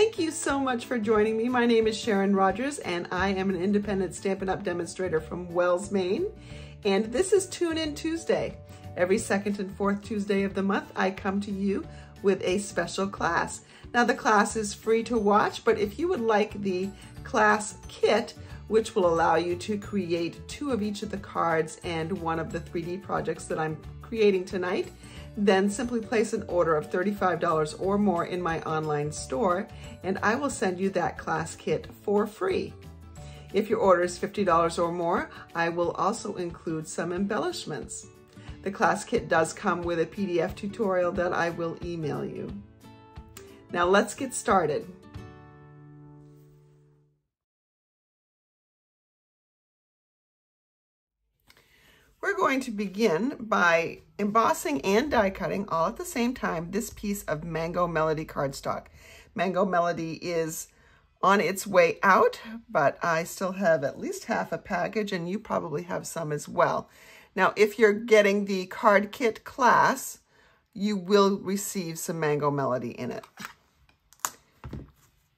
Thank you so much for joining me. My name is Sharon Rogers and I am an independent Stampin' Up! demonstrator from Wells, Maine. And this is Tune In Tuesday. Every second and fourth Tuesday of the month, I come to you with a special class. Now the class is free to watch, but if you would like the class kit, which will allow you to create two of each of the cards and one of the 3D projects that I'm creating tonight, then simply place an order of $35 or more in my online store, and I will send you that class kit for free. If your order is $50 or more, I will also include some embellishments. The class kit does come with a PDF tutorial that I will email you. Now let's get started. We're going to begin by embossing and die cutting all at the same time this piece of Mango Melody cardstock. Mango Melody is on its way out, but I still have at least half a package and you probably have some as well. Now, if you're getting the card kit class, you will receive some Mango Melody in it.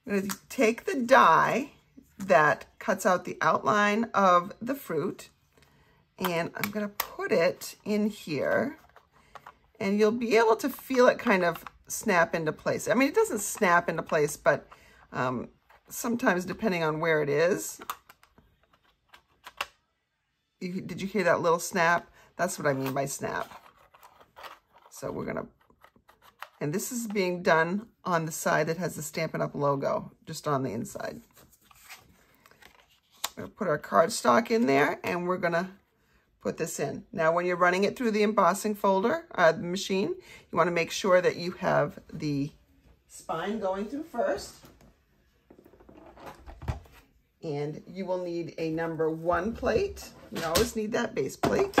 I'm going to take the die that cuts out the outline of the fruit and I'm going to put it in here and you'll be able to feel it kind of snap into place. I mean, it doesn't snap into place, but um, sometimes depending on where it is, you, did you hear that little snap? That's what I mean by snap. So we're going to, and this is being done on the side that has the Stampin' Up! logo, just on the inside. We're going to put our cardstock in there, and we're going to put this in. Now, when you're running it through the embossing folder, uh, the machine, you want to make sure that you have the spine going through first. And you will need a number one plate. You always need that base plate.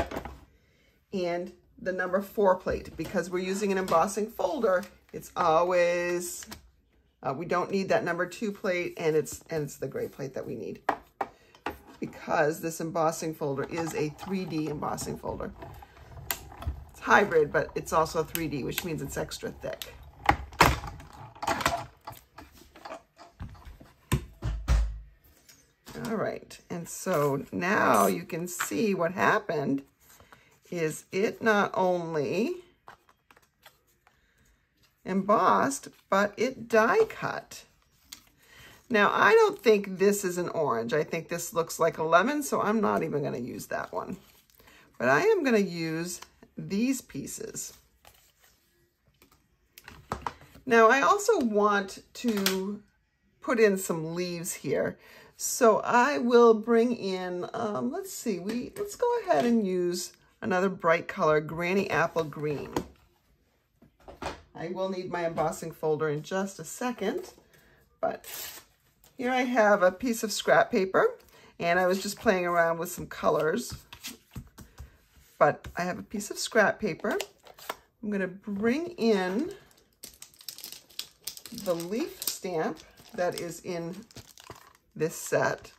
And the number four plate. Because we're using an embossing folder, it's always, uh, we don't need that number two plate and it's, and it's the gray plate that we need because this embossing folder is a 3D embossing folder. It's hybrid, but it's also 3D, which means it's extra thick. All right, and so now you can see what happened is it not only embossed, but it die cut. Now, I don't think this is an orange. I think this looks like a lemon, so I'm not even going to use that one. But I am going to use these pieces. Now, I also want to put in some leaves here. So I will bring in, um, let's see, we let's go ahead and use another bright color, Granny Apple Green. I will need my embossing folder in just a second, but here I have a piece of scrap paper, and I was just playing around with some colors. But I have a piece of scrap paper. I'm going to bring in the leaf stamp that is in this set.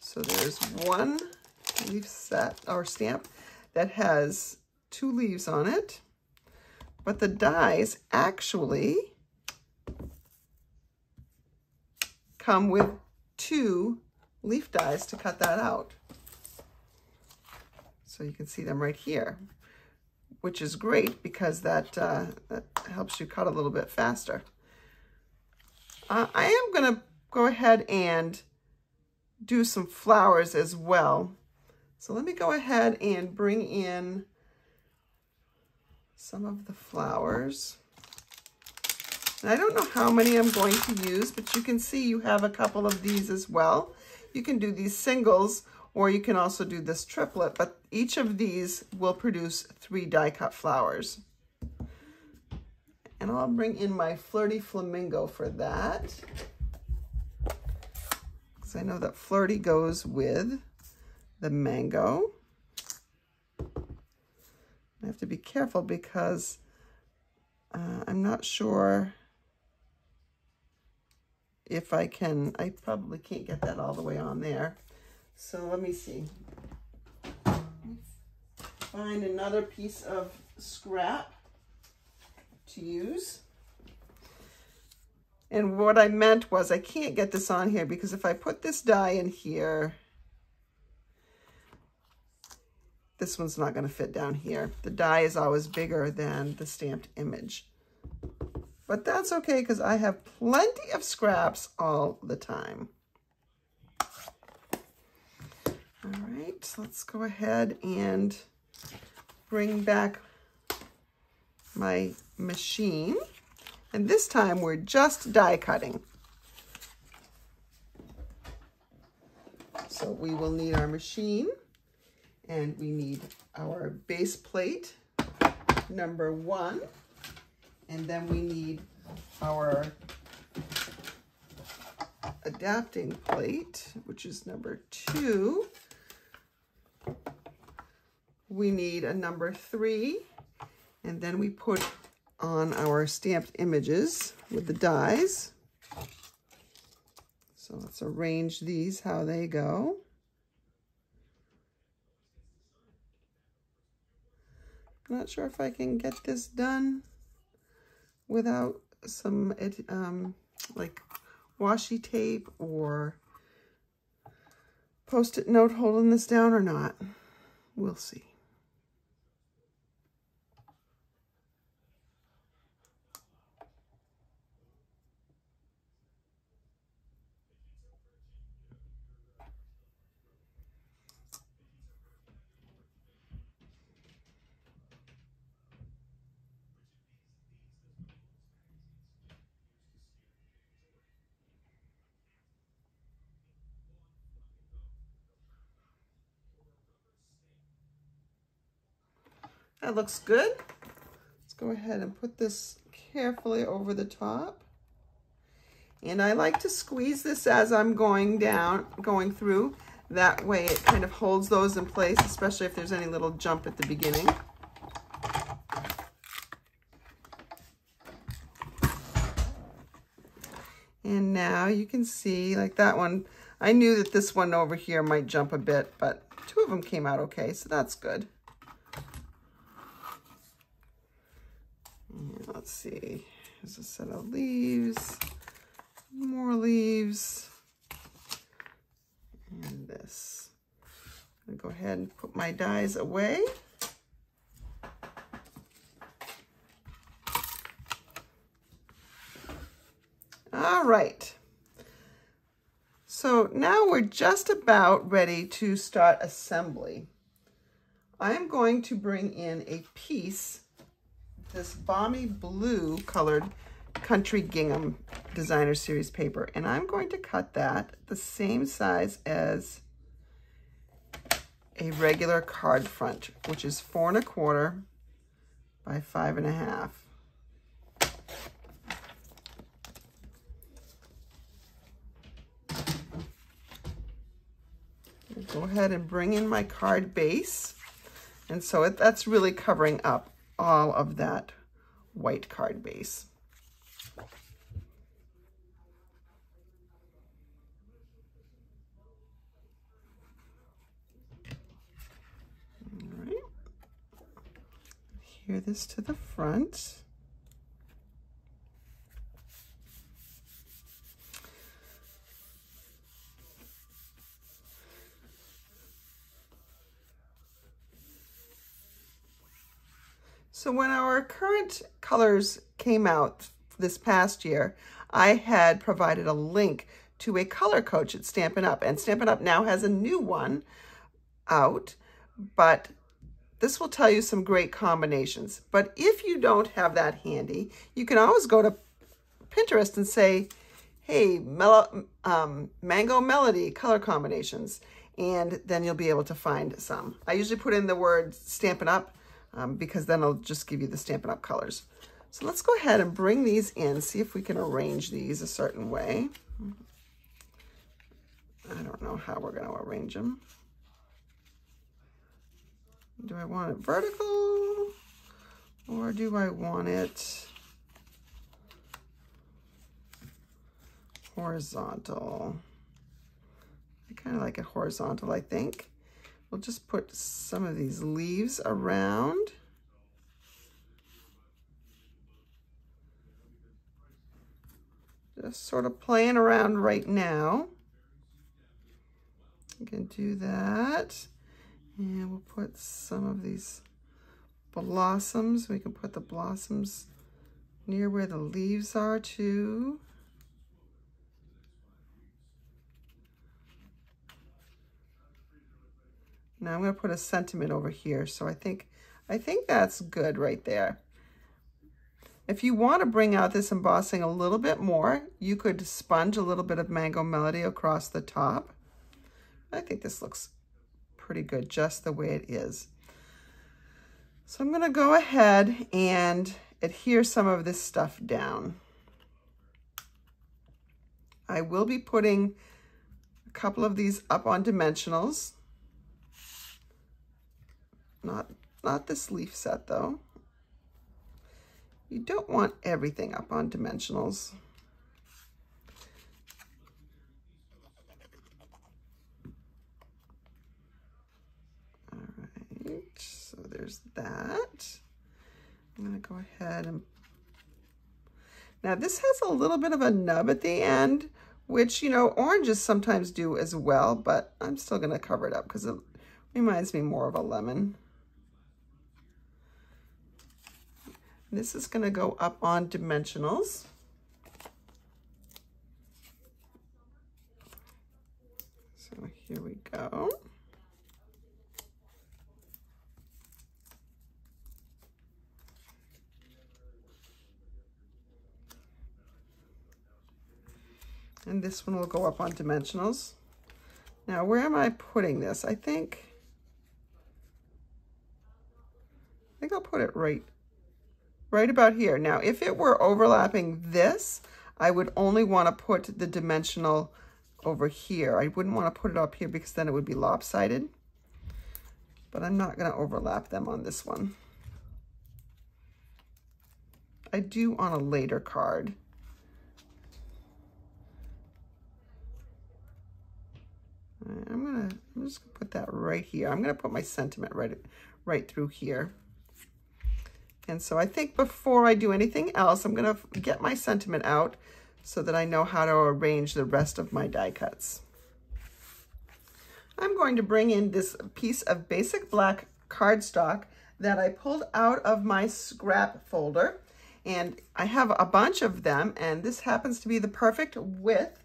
So there's one leaf set or stamp that has two leaves on it, but the dies actually come with two leaf dies to cut that out. So you can see them right here, which is great because that, uh, that helps you cut a little bit faster. Uh, I am going to go ahead and do some flowers as well. So let me go ahead and bring in some of the flowers. I don't know how many I'm going to use, but you can see you have a couple of these as well. You can do these singles, or you can also do this triplet, but each of these will produce three die cut flowers. And I'll bring in my Flirty Flamingo for that. Because I know that Flirty goes with the mango. I have to be careful because uh, I'm not sure if I can, I probably can't get that all the way on there. So let me see. Find another piece of scrap to use. And what I meant was I can't get this on here because if I put this die in here, this one's not going to fit down here. The die is always bigger than the stamped image. But that's okay because I have plenty of scraps all the time. All right, so let's go ahead and bring back my machine. And this time we're just die cutting. So we will need our machine and we need our base plate, number one. And then we need our adapting plate, which is number two. We need a number three, and then we put on our stamped images with the dies. So let's arrange these how they go. not sure if I can get this done without some um, like washi tape or post-it note holding this down or not. We'll see. That looks good. Let's go ahead and put this carefully over the top. And I like to squeeze this as I'm going down, going through. That way it kind of holds those in place, especially if there's any little jump at the beginning. And now you can see, like that one, I knew that this one over here might jump a bit, but two of them came out okay, so that's good. Let's see, there's a set of leaves, more leaves, and this. I'm gonna go ahead and put my dies away. All right. So now we're just about ready to start assembly. I'm going to bring in a piece this balmy blue colored Country Gingham Designer Series paper. And I'm going to cut that the same size as a regular card front, which is four and a quarter by five and a half. Go ahead and bring in my card base. And so it, that's really covering up all of that white card base. All right. Here this to the front. So when our current colors came out this past year, I had provided a link to a color coach at Stampin' Up! And Stampin' Up! now has a new one out, but this will tell you some great combinations. But if you don't have that handy, you can always go to Pinterest and say, hey, Mel um, Mango Melody color combinations, and then you'll be able to find some. I usually put in the word Stampin' Up! Um, because then I'll just give you the Stampin' Up! colors. So let's go ahead and bring these in, see if we can arrange these a certain way. I don't know how we're going to arrange them. Do I want it vertical or do I want it horizontal? I kind of like it horizontal, I think. We'll just put some of these leaves around. just sort of playing around right now. You can do that. And we'll put some of these blossoms. We can put the blossoms near where the leaves are too. Now I'm going to put a sentiment over here. So I think, I think that's good right there. If you want to bring out this embossing a little bit more, you could sponge a little bit of Mango Melody across the top. I think this looks pretty good just the way it is. So I'm going to go ahead and adhere some of this stuff down. I will be putting a couple of these up on dimensionals. Not, not this leaf set though. You don't want everything up on dimensionals. All right, so there's that. I'm gonna go ahead and, now this has a little bit of a nub at the end, which, you know, oranges sometimes do as well, but I'm still gonna cover it up because it reminds me more of a lemon. This is going to go up on dimensionals. So here we go. And this one will go up on dimensionals. Now, where am I putting this? I think, I think I'll put it right right about here. Now, if it were overlapping this, I would only want to put the dimensional over here. I wouldn't want to put it up here because then it would be lopsided. But I'm not going to overlap them on this one. I do on a later card. I'm gonna, I'm just gonna put that right here. I'm gonna put my sentiment right, right through here. And so I think before I do anything else, I'm going to get my sentiment out so that I know how to arrange the rest of my die cuts. I'm going to bring in this piece of basic black cardstock that I pulled out of my scrap folder. And I have a bunch of them, and this happens to be the perfect width.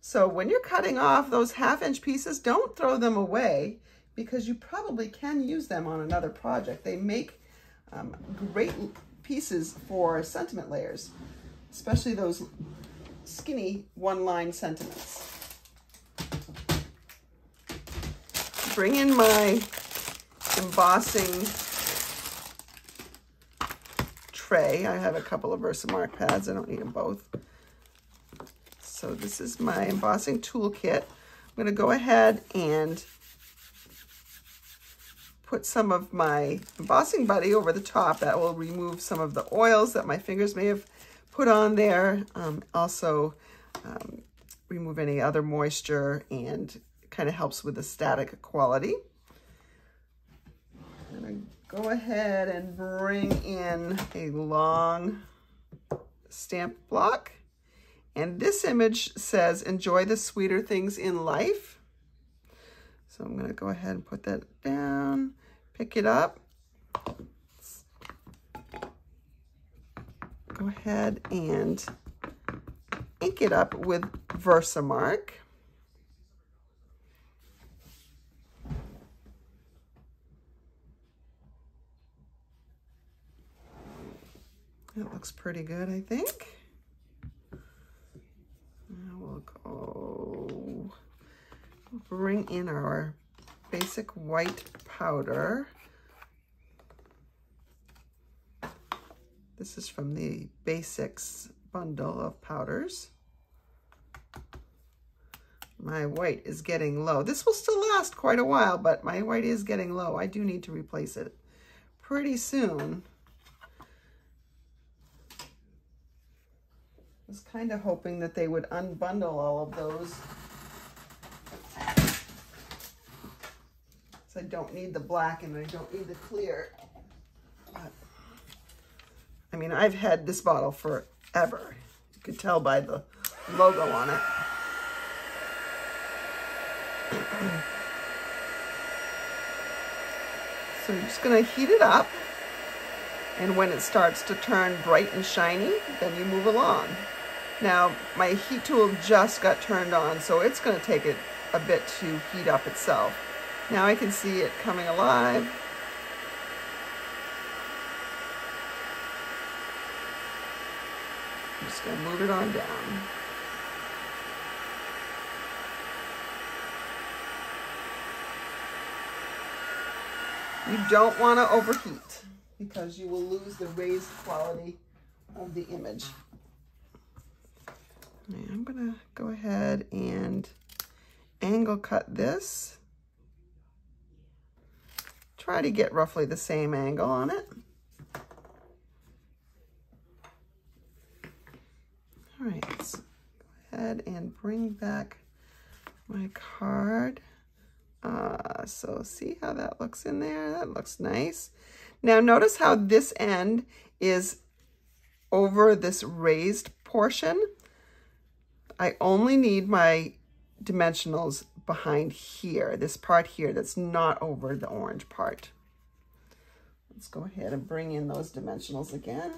So when you're cutting off those half inch pieces, don't throw them away because you probably can use them on another project. They make um, great pieces for sentiment layers, especially those skinny one-line sentiments. Bring in my embossing tray. I have a couple of Versamark pads. I don't need them both. So this is my embossing toolkit. I'm going to go ahead and put some of my embossing buddy over the top. That will remove some of the oils that my fingers may have put on there. Um, also um, remove any other moisture and kind of helps with the static quality. I'm gonna go ahead and bring in a long stamp block. And this image says, enjoy the sweeter things in life. So I'm going to go ahead and put that down, pick it up. Go ahead and ink it up with Versamark. That looks pretty good, I think. Now we'll go bring in our basic white powder. This is from the Basics bundle of powders. My white is getting low. This will still last quite a while, but my white is getting low. I do need to replace it pretty soon. I was kind of hoping that they would unbundle all of those I don't need the black and I don't need the clear. But, I mean, I've had this bottle forever. You could tell by the logo on it. So you're just gonna heat it up. And when it starts to turn bright and shiny, then you move along. Now, my heat tool just got turned on, so it's gonna take it a bit to heat up itself. Now I can see it coming alive. I'm just gonna move it on down. You don't want to overheat because you will lose the raised quality of the image. I'm going to go ahead and angle cut this. Try to get roughly the same angle on it. All right, let's go ahead and bring back my card. Uh, so see how that looks in there? That looks nice. Now notice how this end is over this raised portion. I only need my dimensionals behind here, this part here that's not over the orange part. Let's go ahead and bring in those dimensionals again.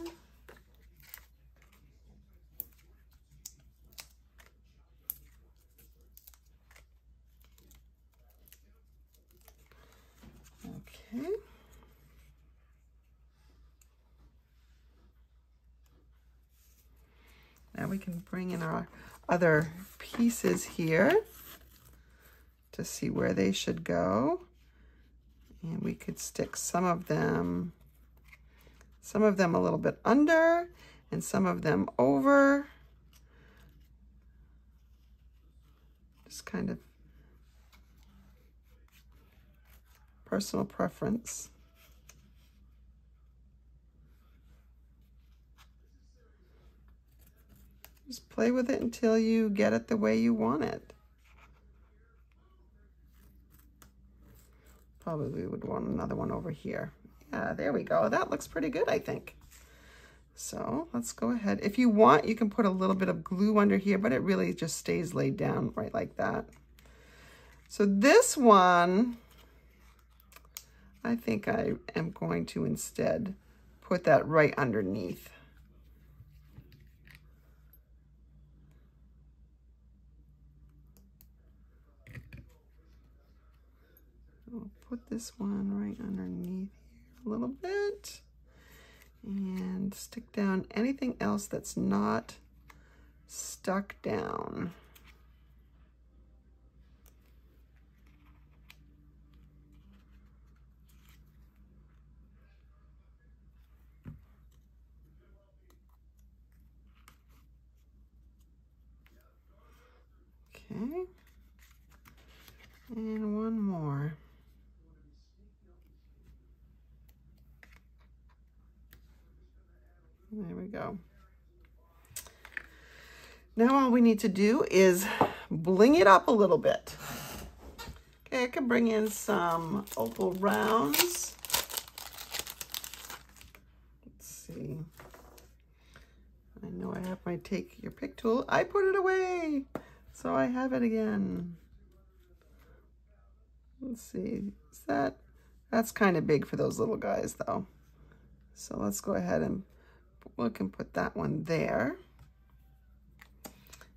Okay. Now we can bring in our other pieces here to see where they should go. And we could stick some of them, some of them a little bit under and some of them over. Just kind of personal preference. Just play with it until you get it the way you want it. Probably would want another one over here. Yeah, there we go. That looks pretty good, I think. So let's go ahead. If you want, you can put a little bit of glue under here, but it really just stays laid down right like that. So this one, I think I am going to instead put that right underneath. I'll put this one right underneath here a little bit and stick down anything else that's not stuck down. Okay. And one more. There we go. Now all we need to do is bling it up a little bit. Okay, I can bring in some opal rounds. Let's see. I know I have my take your pick tool. I put it away. So I have it again. Let's see, is that, that's kind of big for those little guys though. So let's go ahead and we can put that one there.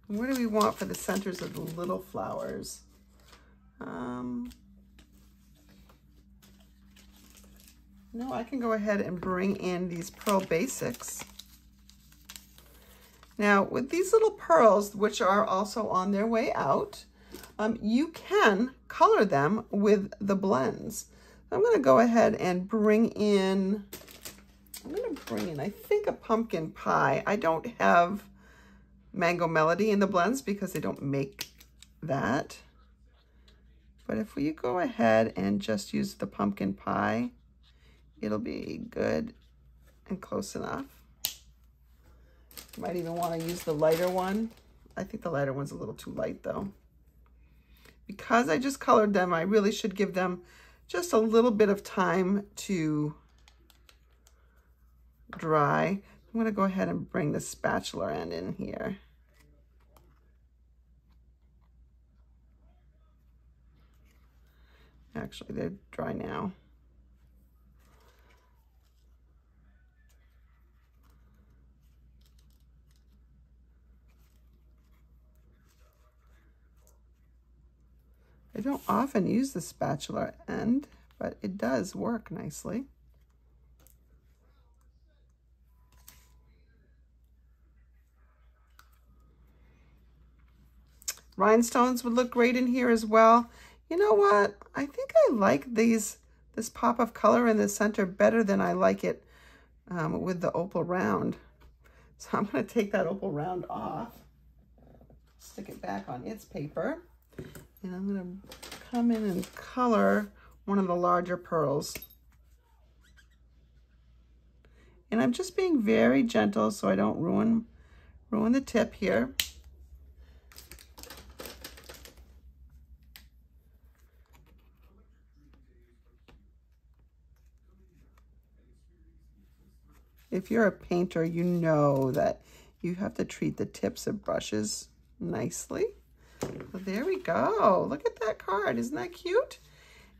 And what do we want for the centers of the little flowers? Um, no, I can go ahead and bring in these Pearl Basics. Now, with these little pearls, which are also on their way out, um, you can color them with the blends. I'm going to go ahead and bring in, I'm going to bring in, I think, a pumpkin pie. I don't have Mango Melody in the blends because they don't make that. But if we go ahead and just use the pumpkin pie, it'll be good and close enough. Might even want to use the lighter one. I think the lighter one's a little too light though. Because I just colored them, I really should give them just a little bit of time to dry. I'm gonna go ahead and bring the spatula end in here. Actually, they're dry now. I don't often use the spatula end, but it does work nicely. Rhinestones would look great in here as well. You know what? I think I like these, this pop of color in the center better than I like it um, with the opal round. So I'm going to take that opal round off, stick it back on its paper, and I'm going to come in and color one of the larger pearls. And I'm just being very gentle so I don't ruin, ruin the tip here. If you're a painter, you know that you have to treat the tips of brushes nicely. There we go. Look at that card. Isn't that cute?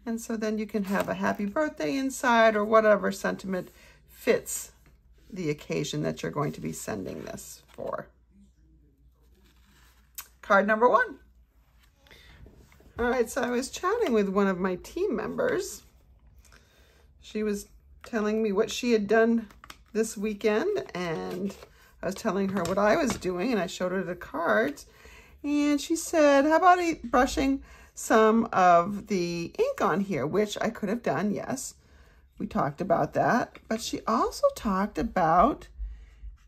And so then you can have a happy birthday inside or whatever sentiment fits the occasion that you're going to be sending this for. Card number one. All right, so I was chatting with one of my team members. She was telling me what she had done this weekend and I was telling her what I was doing and I showed her the cards and she said, how about brushing some of the ink on here, which I could have done, yes. We talked about that. But she also talked about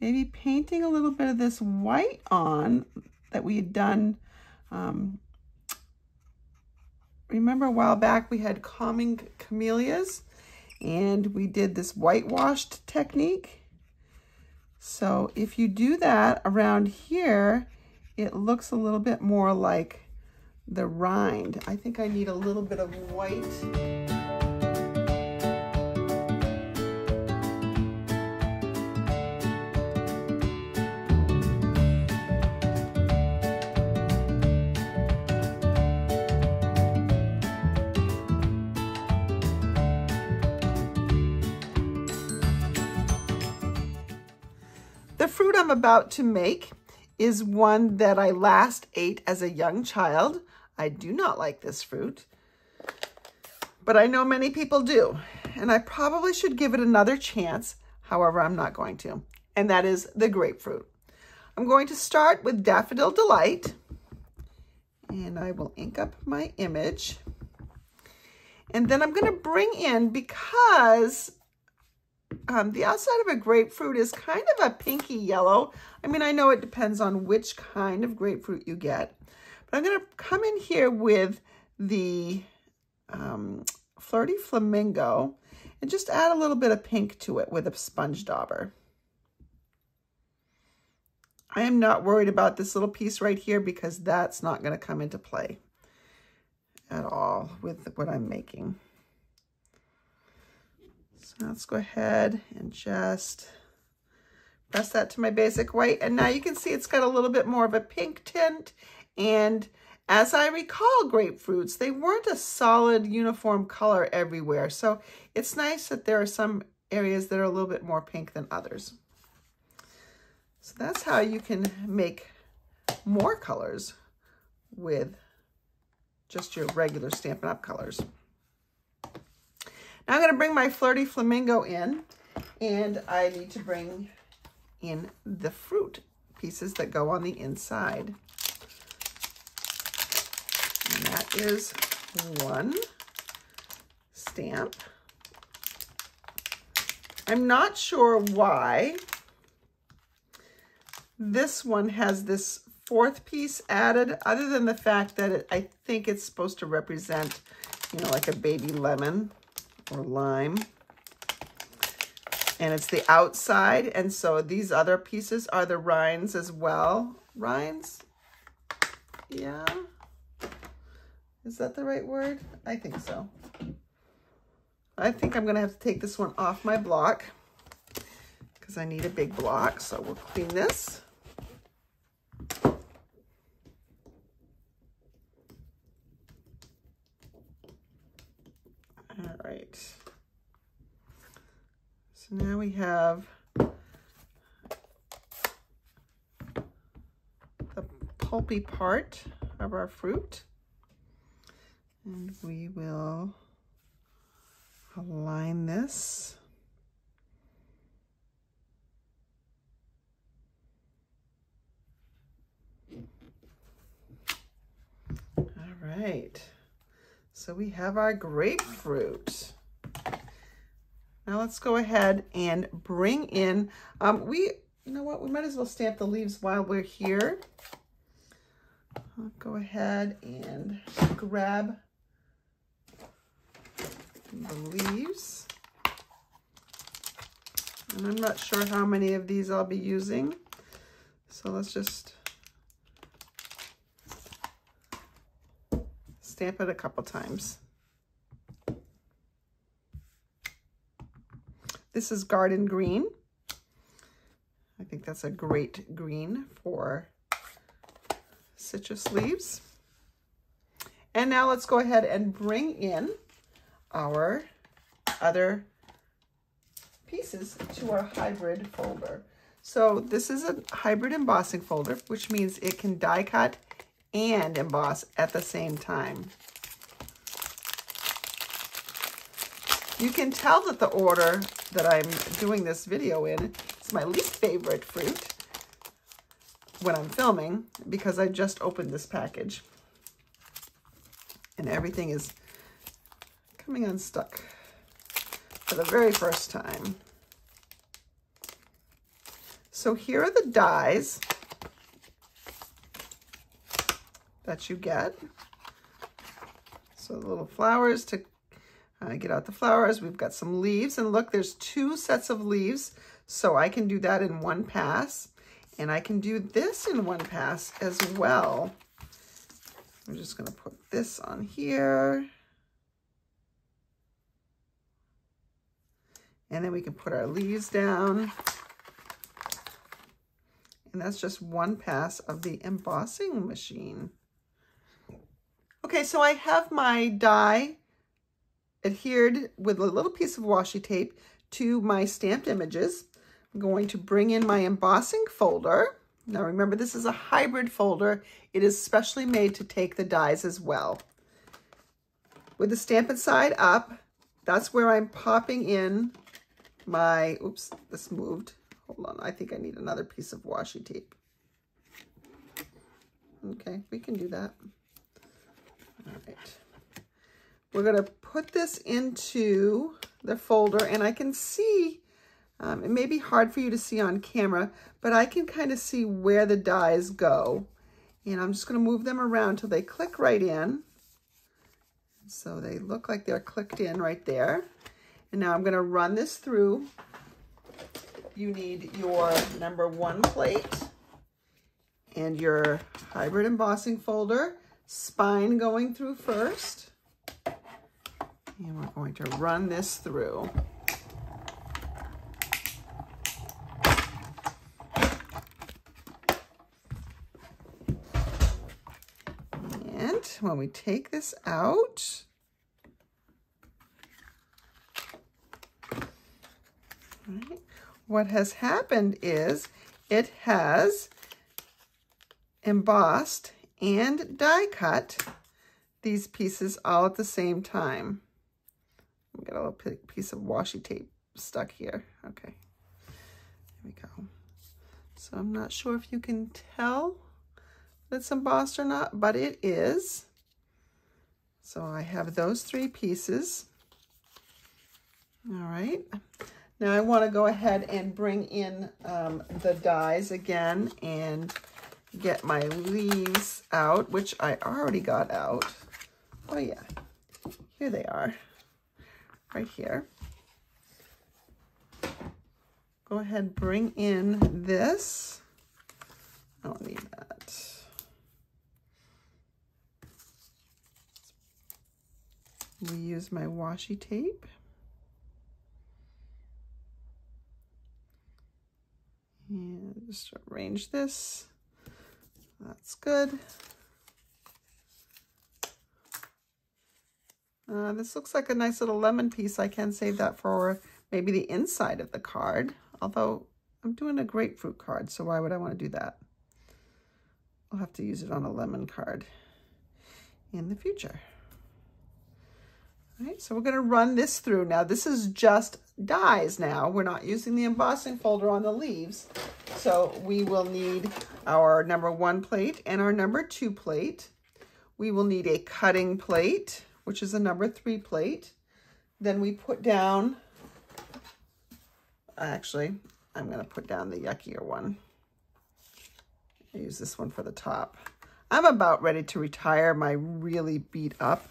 maybe painting a little bit of this white on that we had done. Um, remember a while back we had calming camellias and we did this whitewashed technique. So if you do that around here, it looks a little bit more like the rind. I think I need a little bit of white. I'm about to make is one that I last ate as a young child. I do not like this fruit, but I know many people do, and I probably should give it another chance. However, I'm not going to, and that is the grapefruit. I'm going to start with Daffodil Delight, and I will ink up my image. And then I'm going to bring in, because um, the outside of a grapefruit is kind of a pinky yellow. I mean, I know it depends on which kind of grapefruit you get. But I'm going to come in here with the um, Flirty Flamingo and just add a little bit of pink to it with a sponge dauber. I am not worried about this little piece right here because that's not going to come into play at all with what I'm making. So let's go ahead and just press that to my basic white. And now you can see it's got a little bit more of a pink tint. And as I recall grapefruits, they weren't a solid uniform color everywhere. So it's nice that there are some areas that are a little bit more pink than others. So that's how you can make more colors with just your regular Stampin' Up! colors. Now I'm going to bring my Flirty Flamingo in, and I need to bring in the fruit pieces that go on the inside. And that is one stamp. I'm not sure why this one has this fourth piece added, other than the fact that it, I think it's supposed to represent, you know, like a baby lemon or lime. And it's the outside, and so these other pieces are the rinds as well. Rinds? Yeah. Is that the right word? I think so. I think I'm going to have to take this one off my block because I need a big block. So we'll clean this. All right. So now we have the pulpy part of our fruit. And we will align this. All right. So we have our grapefruit. Now let's go ahead and bring in, um, we, you know what, we might as well stamp the leaves while we're here. I'll go ahead and grab the leaves. And I'm not sure how many of these I'll be using. So let's just stamp it a couple times. This is Garden Green. I think that's a great green for citrus leaves. And now let's go ahead and bring in our other pieces to our hybrid folder. So this is a hybrid embossing folder, which means it can die cut and emboss at the same time. You can tell that the order that I'm doing this video in is my least favorite fruit when I'm filming because I just opened this package and everything is coming unstuck for the very first time. So here are the dies that you get. So little flowers to uh, get out the flowers. We've got some leaves and look, there's two sets of leaves. So I can do that in one pass and I can do this in one pass as well. I'm just gonna put this on here. And then we can put our leaves down. And that's just one pass of the embossing machine. Okay, so I have my die adhered with a little piece of washi tape to my stamped images. I'm going to bring in my embossing folder. Now remember, this is a hybrid folder. It is specially made to take the dies as well. With the Stampin' Side up, that's where I'm popping in my, oops, this moved. Hold on, I think I need another piece of washi tape. Okay, we can do that. All right. We're going to put this into the folder and I can see, um, it may be hard for you to see on camera, but I can kind of see where the dies go. And I'm just going to move them around till they click right in. So they look like they're clicked in right there. And now I'm going to run this through. You need your number one plate and your hybrid embossing folder, spine going through first. And we're going to run this through. And when we take this out, Right. What has happened is it has embossed and die cut these pieces all at the same time. Get a little piece of washi tape stuck here. Okay, there we go. So I'm not sure if you can tell that it's embossed or not, but it is. So I have those three pieces. All right. Now I want to go ahead and bring in um, the dies again and get my leaves out, which I already got out. Oh yeah, here they are, right here. Go ahead, bring in this. I don't need that. We use my washi tape. And just arrange this. That's good. Uh, this looks like a nice little lemon piece. I can save that for maybe the inside of the card. Although I'm doing a grapefruit card, so why would I want to do that? I'll have to use it on a lemon card in the future. All right, so we're going to run this through. Now, this is just dies now. We're not using the embossing folder on the leaves. So we will need our number one plate and our number two plate. We will need a cutting plate, which is a number three plate. Then we put down, actually, I'm going to put down the yuckier one. I use this one for the top. I'm about ready to retire my really beat up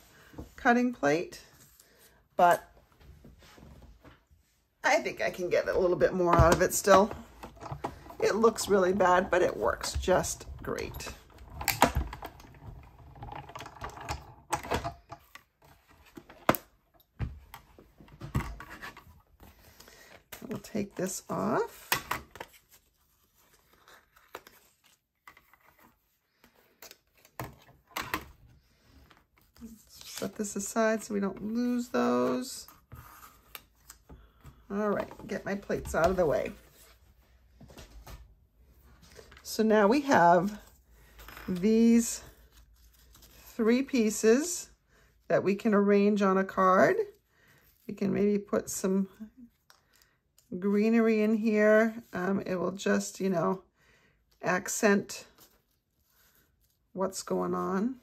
cutting plate, but I think I can get a little bit more out of it still. It looks really bad, but it works just great. We'll take this off. Set this aside so we don't lose those. All right, get my plates out of the way. So now we have these three pieces that we can arrange on a card. We can maybe put some greenery in here. Um, it will just, you know, accent what's going on.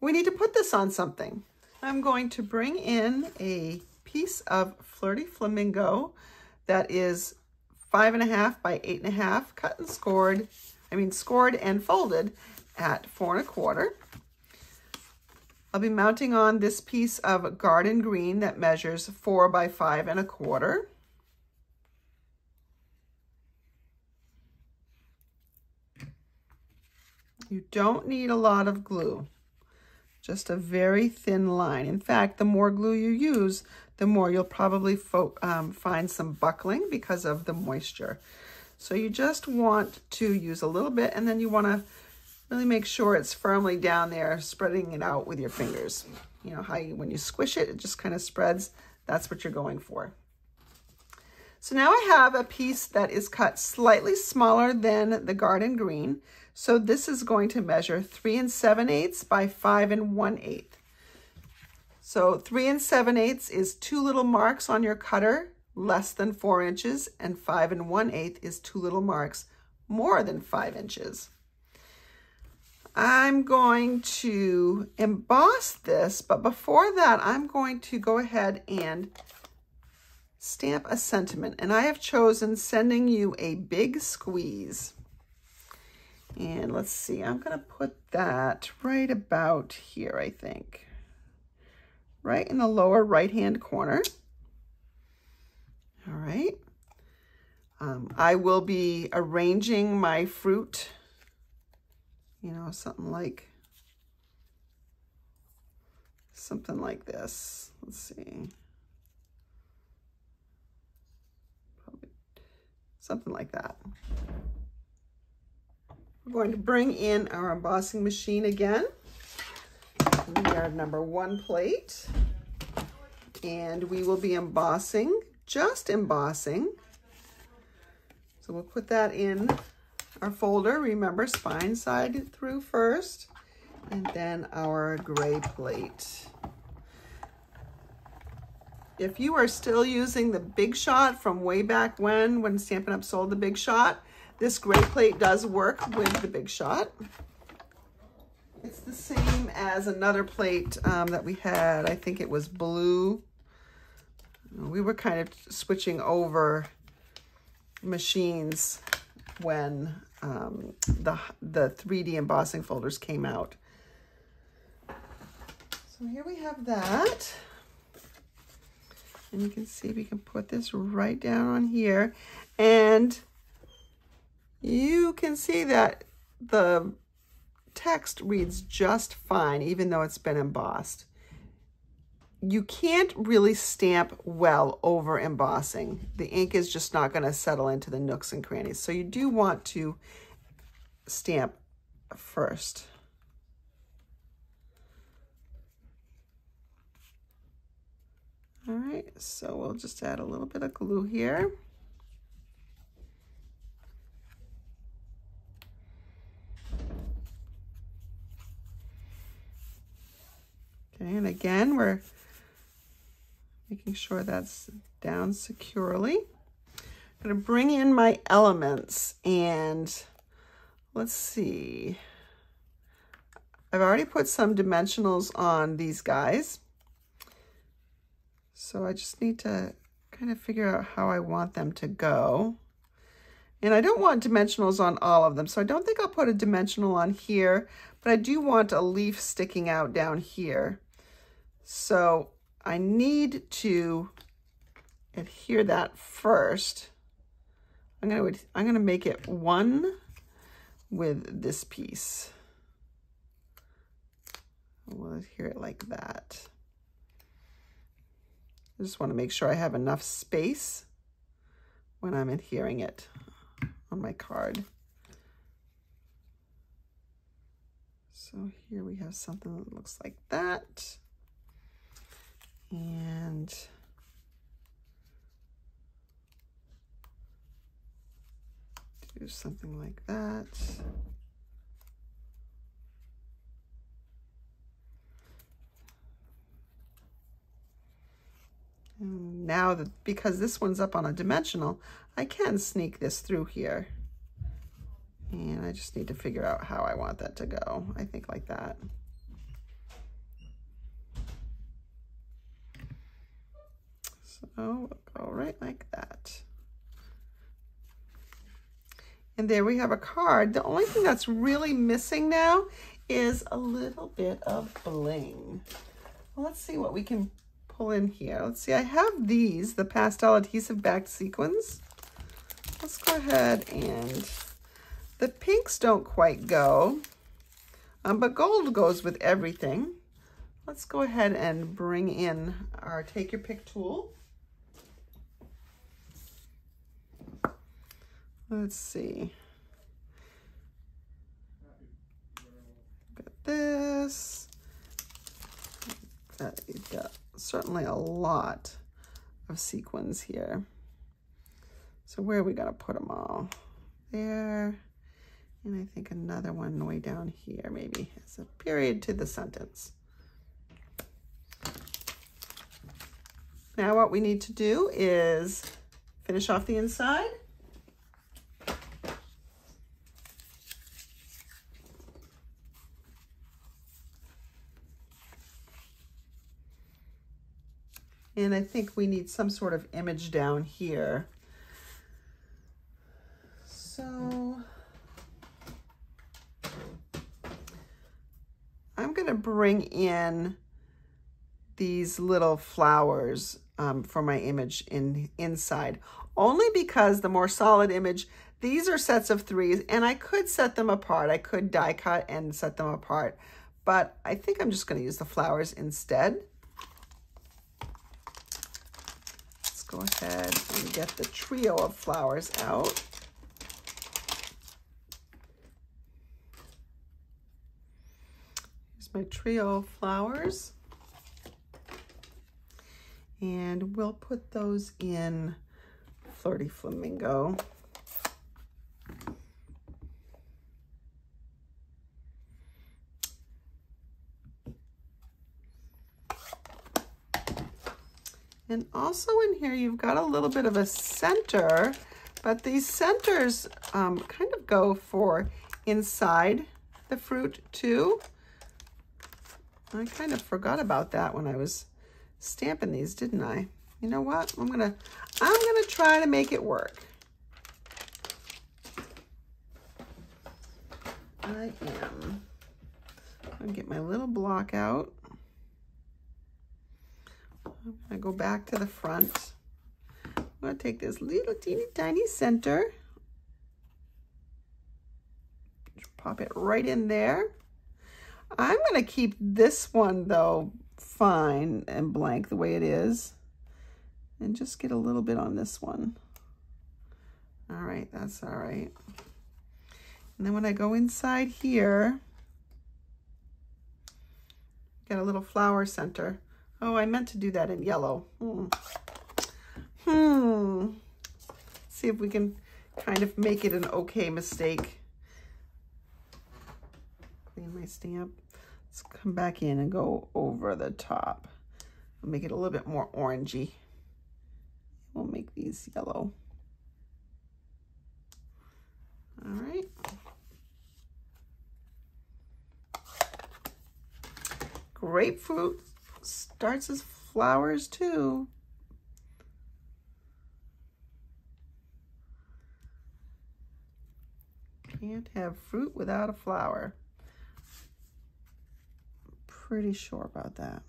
We need to put this on something. I'm going to bring in a piece of Flirty Flamingo that is five and a half by eight and a half, cut and scored, I mean scored and folded at four and a quarter. I'll be mounting on this piece of garden green that measures four by five and a quarter. You don't need a lot of glue, just a very thin line. In fact, the more glue you use, the more you'll probably um, find some buckling because of the moisture. So you just want to use a little bit and then you want to really make sure it's firmly down there, spreading it out with your fingers. You know how you, when you squish it, it just kind of spreads. That's what you're going for. So now I have a piece that is cut slightly smaller than the garden green. So this is going to measure 3 and 7 eighths by 5 and one eighth. So 3 and 7 eighths is two little marks on your cutter, less than 4 inches, and 5 and one eighth is two little marks, more than 5 inches. I'm going to emboss this, but before that, I'm going to go ahead and stamp a sentiment. And I have chosen sending you a big squeeze. And let's see, I'm going to put that right about here, I think right in the lower right-hand corner. All right. Um, I will be arranging my fruit, you know, something like, something like this. Let's see. Something like that. We're going to bring in our embossing machine again We our number one plate. And we will be embossing, just embossing. So we'll put that in our folder. Remember, spine side through first, and then our gray plate. If you are still using the Big Shot from way back when, when Stampin' Up! sold the Big Shot, this gray plate does work with the Big Shot. It's the same as another plate um, that we had. I think it was blue. We were kind of switching over machines when um, the, the 3D embossing folders came out. So here we have that. And you can see we can put this right down on here. And you can see that the text reads just fine, even though it's been embossed. You can't really stamp well over embossing. The ink is just not going to settle into the nooks and crannies. So you do want to stamp first. All right, so we'll just add a little bit of glue here. Okay, and again, we're making sure that's down securely. I'm going to bring in my elements and let's see. I've already put some dimensionals on these guys. So I just need to kind of figure out how I want them to go. And I don't want dimensionals on all of them, so I don't think I'll put a dimensional on here, but I do want a leaf sticking out down here. So I need to adhere that first. I'm going to I'm going to make it one with this piece. We'll adhere it like that. I just want to make sure I have enough space when I'm adhering it on my card. So here we have something that looks like that. And do something like that. And now that because this one's up on a dimensional, I can sneak this through here. And I just need to figure out how I want that to go. I think like that. So we'll go right like that. And there we have a card. The only thing that's really missing now is a little bit of bling. Well, let's see what we can pull in here. Let's see, I have these, the pastel adhesive backed sequins. Let's go ahead and, the pinks don't quite go, um, but gold goes with everything. Let's go ahead and bring in our take your pick tool. Let's see. Got this. Uh, got, got certainly a lot of sequins here. So where are we to put them all? There. And I think another one way down here, maybe, as a period to the sentence. Now what we need to do is finish off the inside. And I think we need some sort of image down here. So I'm going to bring in these little flowers um, for my image in inside, only because the more solid image, these are sets of threes, and I could set them apart. I could die cut and set them apart, but I think I'm just going to use the flowers instead. Go ahead and get the trio of flowers out. Here's my trio of flowers. And we'll put those in Flirty Flamingo. And also in here, you've got a little bit of a center, but these centers um, kind of go for inside the fruit too. I kind of forgot about that when I was stamping these, didn't I? You know what? I'm gonna, I'm gonna try to make it work. I am. I'll get my little block out. I'm gonna go back to the front. I'm gonna take this little teeny tiny center, pop it right in there. I'm gonna keep this one though fine and blank the way it is and just get a little bit on this one. All right, that's all right. And then when I go inside here, get a little flower center. Oh, I meant to do that in yellow. Hmm. Hmm. See if we can kind of make it an okay mistake. Clean my stamp. Let's come back in and go over the top. I'll make it a little bit more orangey. We'll make these yellow. All right. Grapefruit starts as flowers too. Can't have fruit without a flower. Pretty sure about that.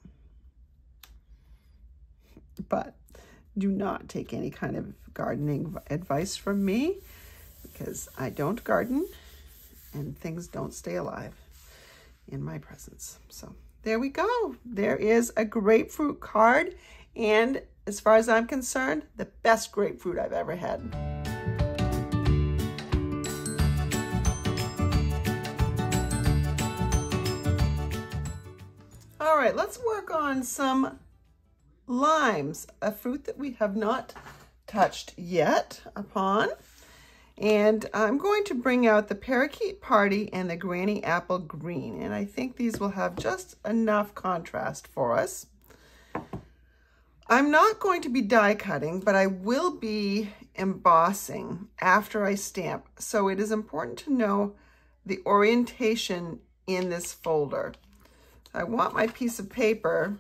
But do not take any kind of gardening advice from me because I don't garden and things don't stay alive in my presence. So there we go. There is a grapefruit card. And as far as I'm concerned, the best grapefruit I've ever had. All right, let's work on some limes, a fruit that we have not touched yet upon. And I'm going to bring out the Parakeet Party and the Granny Apple Green. And I think these will have just enough contrast for us. I'm not going to be die cutting, but I will be embossing after I stamp. So it is important to know the orientation in this folder. I want my piece of paper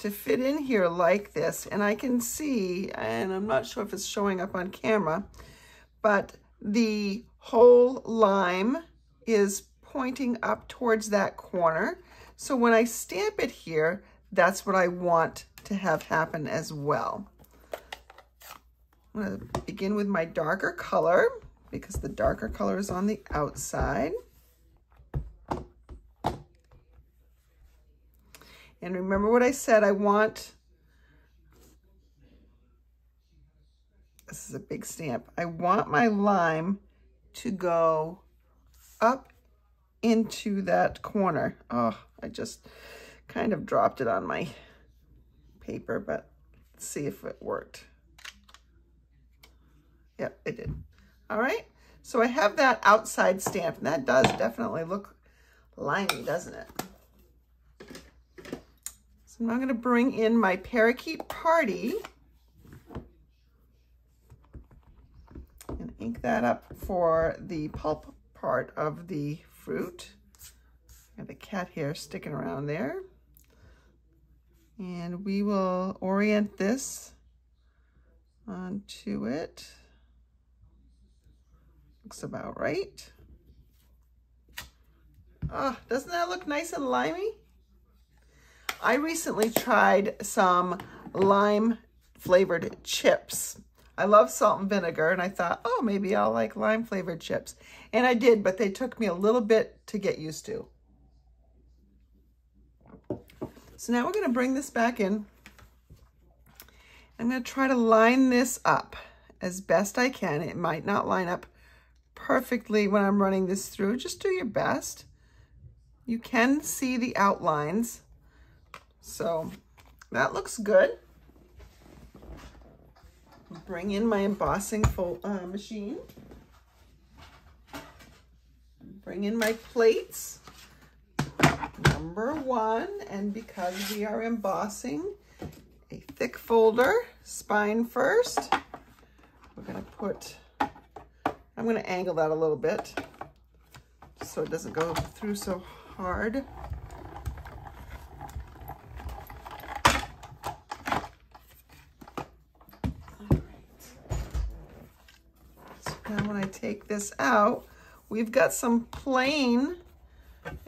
to fit in here like this. And I can see, and I'm not sure if it's showing up on camera, but the whole lime is pointing up towards that corner. So when I stamp it here, that's what I want to have happen as well. I'm to begin with my darker color because the darker color is on the outside. And remember what I said, I want, this is a big stamp, I want my lime to go up into that corner. Oh, I just kind of dropped it on my paper, but let's see if it worked. Yep, it did. All right, so I have that outside stamp, and that does definitely look limey, doesn't it? I'm going to bring in my Parakeet Party and ink that up for the pulp part of the fruit. Got the cat hair sticking around there. And we will orient this onto it. Looks about right. Oh, doesn't that look nice and limey? I recently tried some lime flavored chips. I love salt and vinegar and I thought, oh, maybe I'll like lime flavored chips. And I did, but they took me a little bit to get used to. So now we're gonna bring this back in. I'm gonna try to line this up as best I can. It might not line up perfectly when I'm running this through. Just do your best. You can see the outlines. So that looks good. Bring in my embossing uh, machine. Bring in my plates. Number one, and because we are embossing a thick folder, spine first, we're gonna put, I'm gonna angle that a little bit so it doesn't go through so hard. Now when I take this out, we've got some plain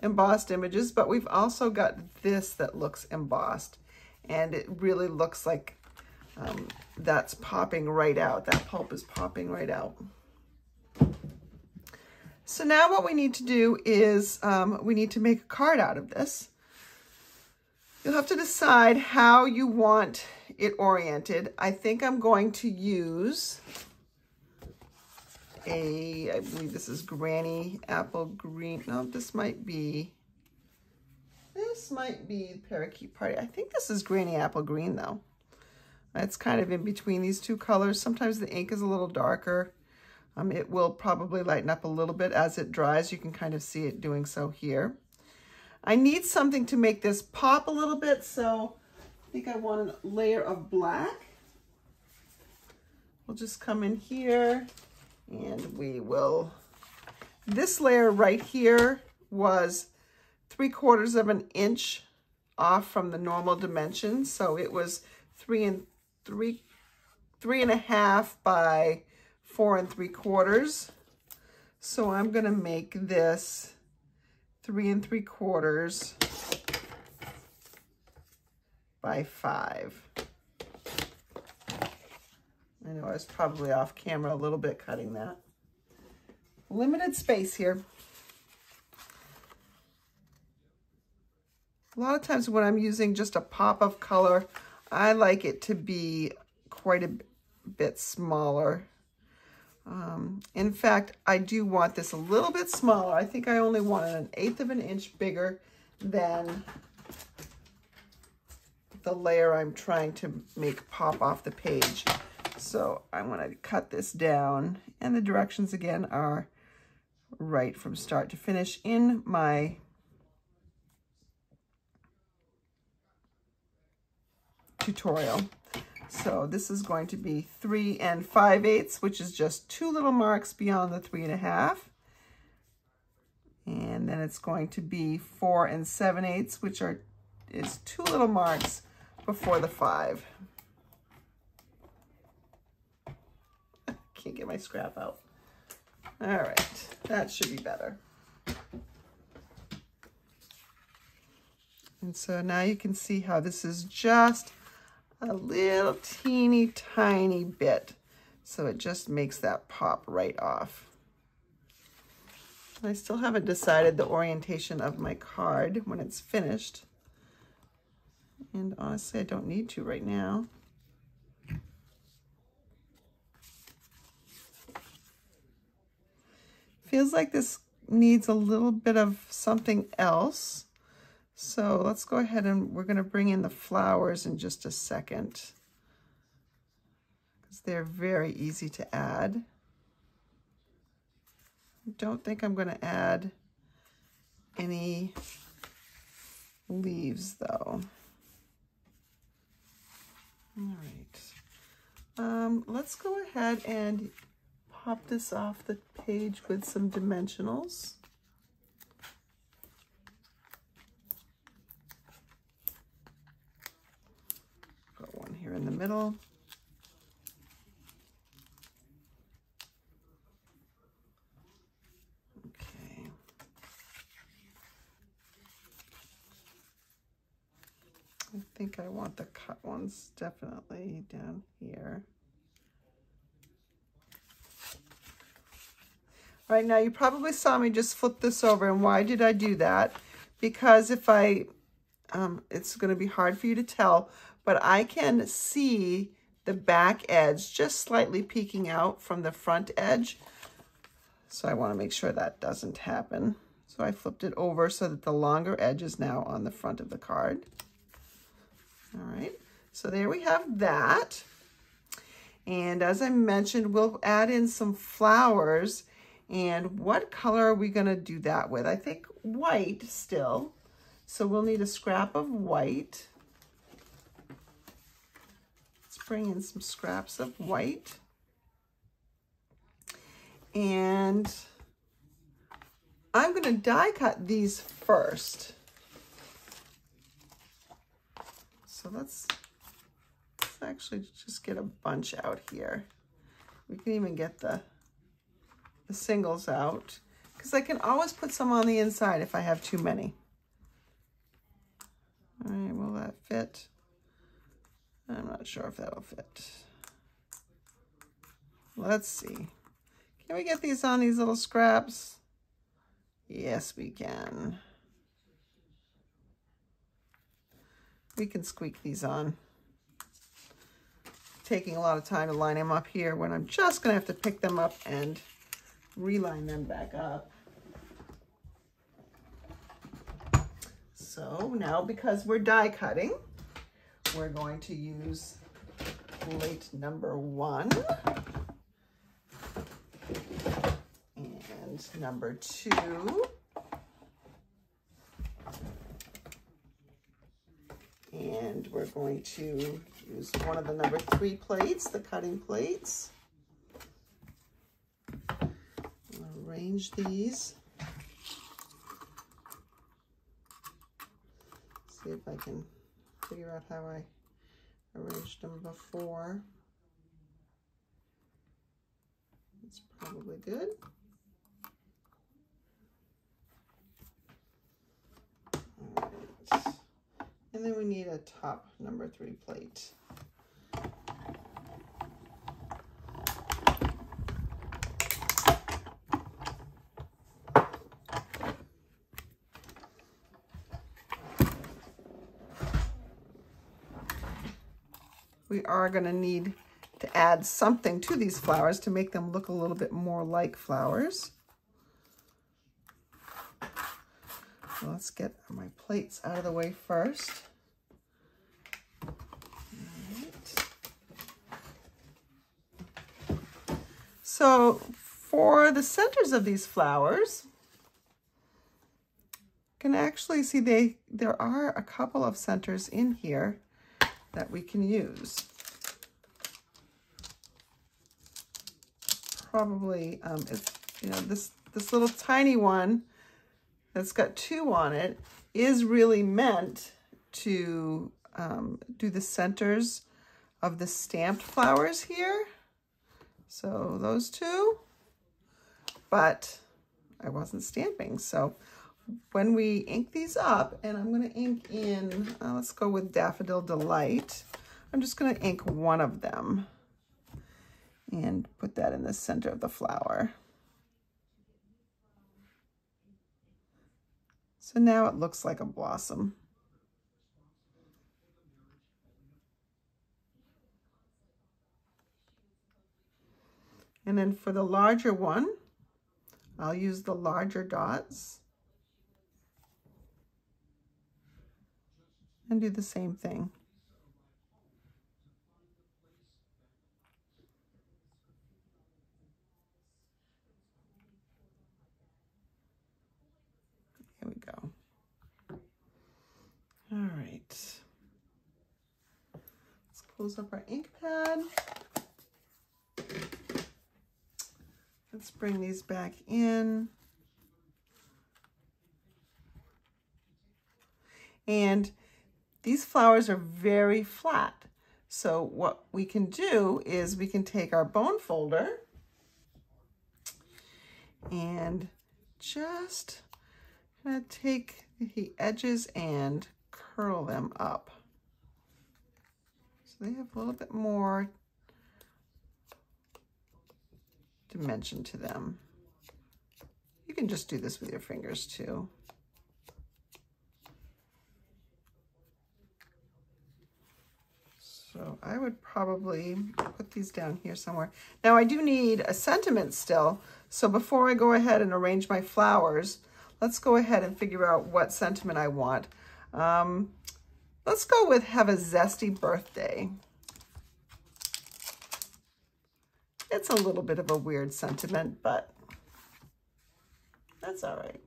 embossed images, but we've also got this that looks embossed. And it really looks like um, that's popping right out. That pulp is popping right out. So now what we need to do is um, we need to make a card out of this. You'll have to decide how you want it oriented. I think I'm going to use a, I believe this is Granny Apple Green. No, this might be, this might be Parakeet Party. I think this is Granny Apple Green though. It's kind of in between these two colors. Sometimes the ink is a little darker. Um, it will probably lighten up a little bit as it dries. You can kind of see it doing so here. I need something to make this pop a little bit, so I think I want a layer of black. We'll just come in here and we will, this layer right here was three quarters of an inch off from the normal dimensions. So it was three and three, three and a half by four and three quarters. So I'm gonna make this three and three quarters by five. I know I was probably off camera a little bit cutting that. Limited space here. A lot of times when I'm using just a pop of color, I like it to be quite a bit smaller. Um, in fact, I do want this a little bit smaller. I think I only want an eighth of an inch bigger than the layer I'm trying to make pop off the page. So I'm going to cut this down and the directions again are right from start to finish in my tutorial. So this is going to be three and five eighths, which is just two little marks beyond the three and a half. And then it's going to be four and seven eighths, which are is two little marks before the five. Can't get my scrap out. All right, that should be better. And so now you can see how this is just a little teeny tiny bit. So it just makes that pop right off. I still haven't decided the orientation of my card when it's finished. And honestly, I don't need to right now. Feels like this needs a little bit of something else. So let's go ahead and we're going to bring in the flowers in just a second because they're very easy to add. I don't think I'm going to add any leaves though. All right. Um, let's go ahead and pop this off the page with some dimensionals. Got one here in the middle. I think I want the cut ones definitely down here. Right, now you probably saw me just flip this over. And why did I do that? Because if I, um, it's going to be hard for you to tell, but I can see the back edge just slightly peeking out from the front edge. So I want to make sure that doesn't happen. So I flipped it over so that the longer edge is now on the front of the card. All right, so there we have that. And as I mentioned, we'll add in some flowers. And what color are we going to do that with? I think white still. So we'll need a scrap of white Let's bring in some scraps of white. And I'm going to die cut these first. So let's, let's actually just get a bunch out here. We can even get the, the singles out because I can always put some on the inside if I have too many. All right, will that fit? I'm not sure if that'll fit. Let's see. Can we get these on these little scraps? Yes, we can. We can squeak these on. Taking a lot of time to line them up here when I'm just going to have to pick them up and reline them back up. So now because we're die cutting, we're going to use plate number one and number two. And we're going to use one of the number three plates, the cutting plates. Arrange these. See if I can figure out how I arranged them before. It's probably good. And then we need a top number three plate. We are going to need to add something to these flowers to make them look a little bit more like flowers. Let's get my plates out of the way first. So for the centers of these flowers, you can actually see they there are a couple of centers in here that we can use. Probably, um, it's, you know, this, this little tiny one that's got two on it is really meant to um, do the centers of the stamped flowers here. So those two, but I wasn't stamping. So when we ink these up, and I'm going to ink in, uh, let's go with Daffodil Delight. I'm just going to ink one of them and put that in the center of the flower. So now it looks like a blossom. And then for the larger one, I'll use the larger dots. And do the same thing. Here we go. All right. Let's close up our ink pad. Let's bring these back in. And these flowers are very flat. So what we can do is we can take our bone folder and just kind of take the edges and curl them up. So they have a little bit more dimension to them. You can just do this with your fingers too. So I would probably put these down here somewhere. Now I do need a sentiment still. So before I go ahead and arrange my flowers, let's go ahead and figure out what sentiment I want. Um, let's go with have a zesty birthday. It's a little bit of a weird sentiment, but that's all right.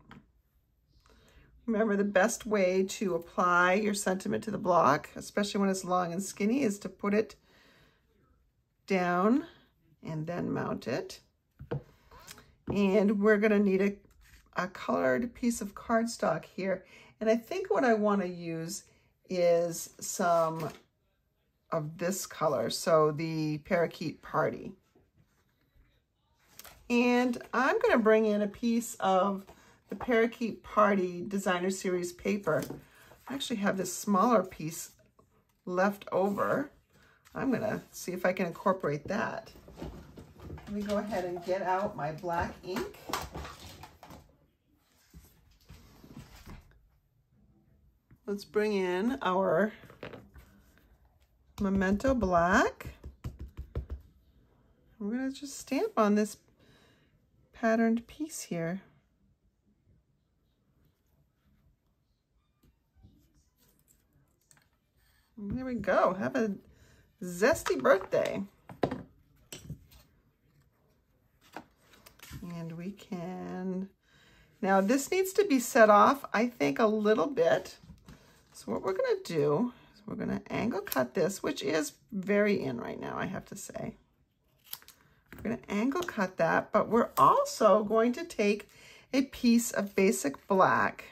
Remember the best way to apply your sentiment to the block, especially when it's long and skinny, is to put it down and then mount it. And we're gonna need a, a colored piece of cardstock here. And I think what I wanna use is some of this color, so the Parakeet Party. And I'm gonna bring in a piece of the Parakeet Party Designer Series paper. I actually have this smaller piece left over. I'm gonna see if I can incorporate that. Let me go ahead and get out my black ink. Let's bring in our Memento Black. I'm gonna just stamp on this patterned piece here. There we go. Have a zesty birthday. And we can, now this needs to be set off, I think, a little bit. So what we're gonna do is we're gonna angle cut this, which is very in right now, I have to say. We're gonna angle cut that, but we're also going to take a piece of basic black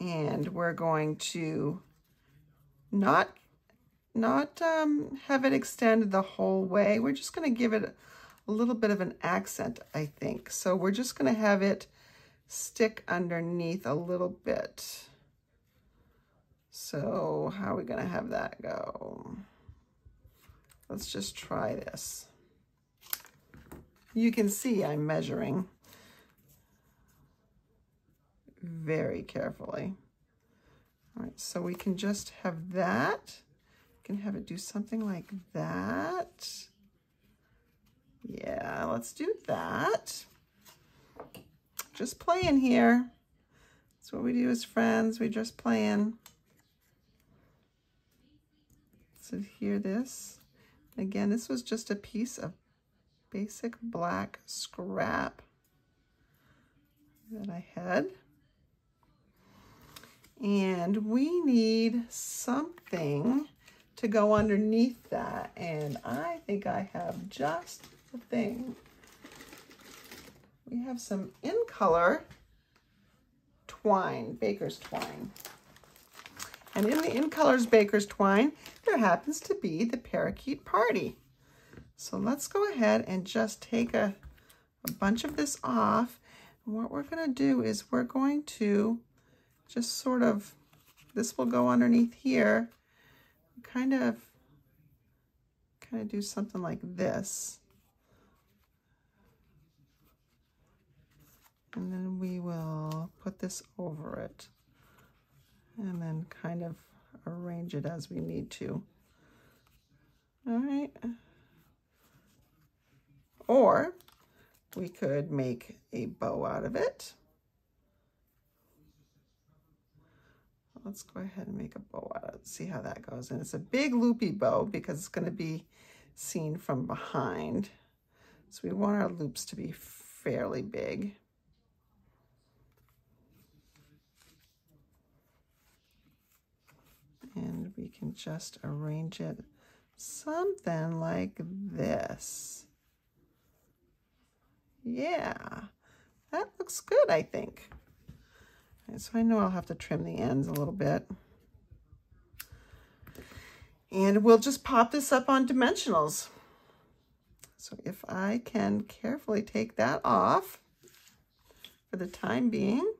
and we're going to not not um, have it extend the whole way. We're just going to give it a little bit of an accent, I think. So we're just going to have it stick underneath a little bit. So how are we going to have that go? Let's just try this. You can see I'm measuring very carefully. All right, so we can just have that. We can have it do something like that. Yeah, let's do that. Just playing here. That's what we do as friends. We just playing. So here this. Again, this was just a piece of basic black scrap that I had. And we need something to go underneath that. And I think I have just the thing. We have some in color twine, baker's twine. And in the in colors baker's twine, there happens to be the parakeet party. So let's go ahead and just take a, a bunch of this off. And what we're going to do is we're going to just sort of, this will go underneath here, kind of, kind of do something like this. And then we will put this over it and then kind of arrange it as we need to. All right. Or we could make a bow out of it. Let's go ahead and make a bow out of it, see how that goes. And it's a big loopy bow because it's going to be seen from behind. So we want our loops to be fairly big. And we can just arrange it something like this. Yeah, that looks good, I think. So I know I'll have to trim the ends a little bit. And we'll just pop this up on dimensionals. So if I can carefully take that off for the time being,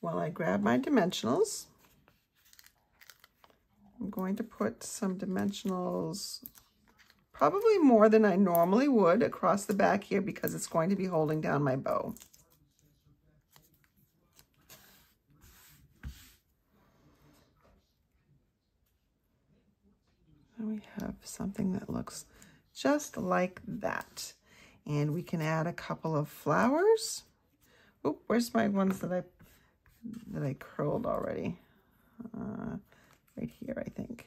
while I grab my dimensionals, I'm going to put some dimensionals, probably more than I normally would across the back here because it's going to be holding down my bow. We have something that looks just like that. And we can add a couple of flowers. Oh, where's my ones that I that I curled already? Uh, right here, I think.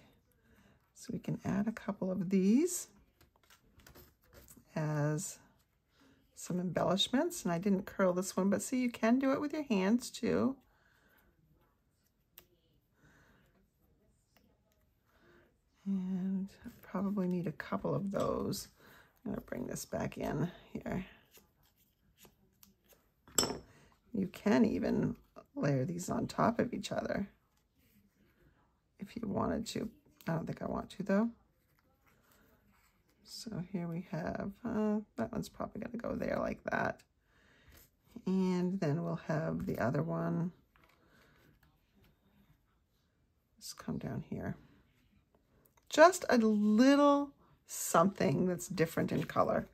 So we can add a couple of these as some embellishments. And I didn't curl this one, but see, you can do it with your hands too. And I probably need a couple of those. I'm going to bring this back in here. You can even layer these on top of each other if you wanted to. I don't think I want to though. So here we have, uh, that one's probably going to go there like that. And then we'll have the other one. Just come down here just a little something that's different in color.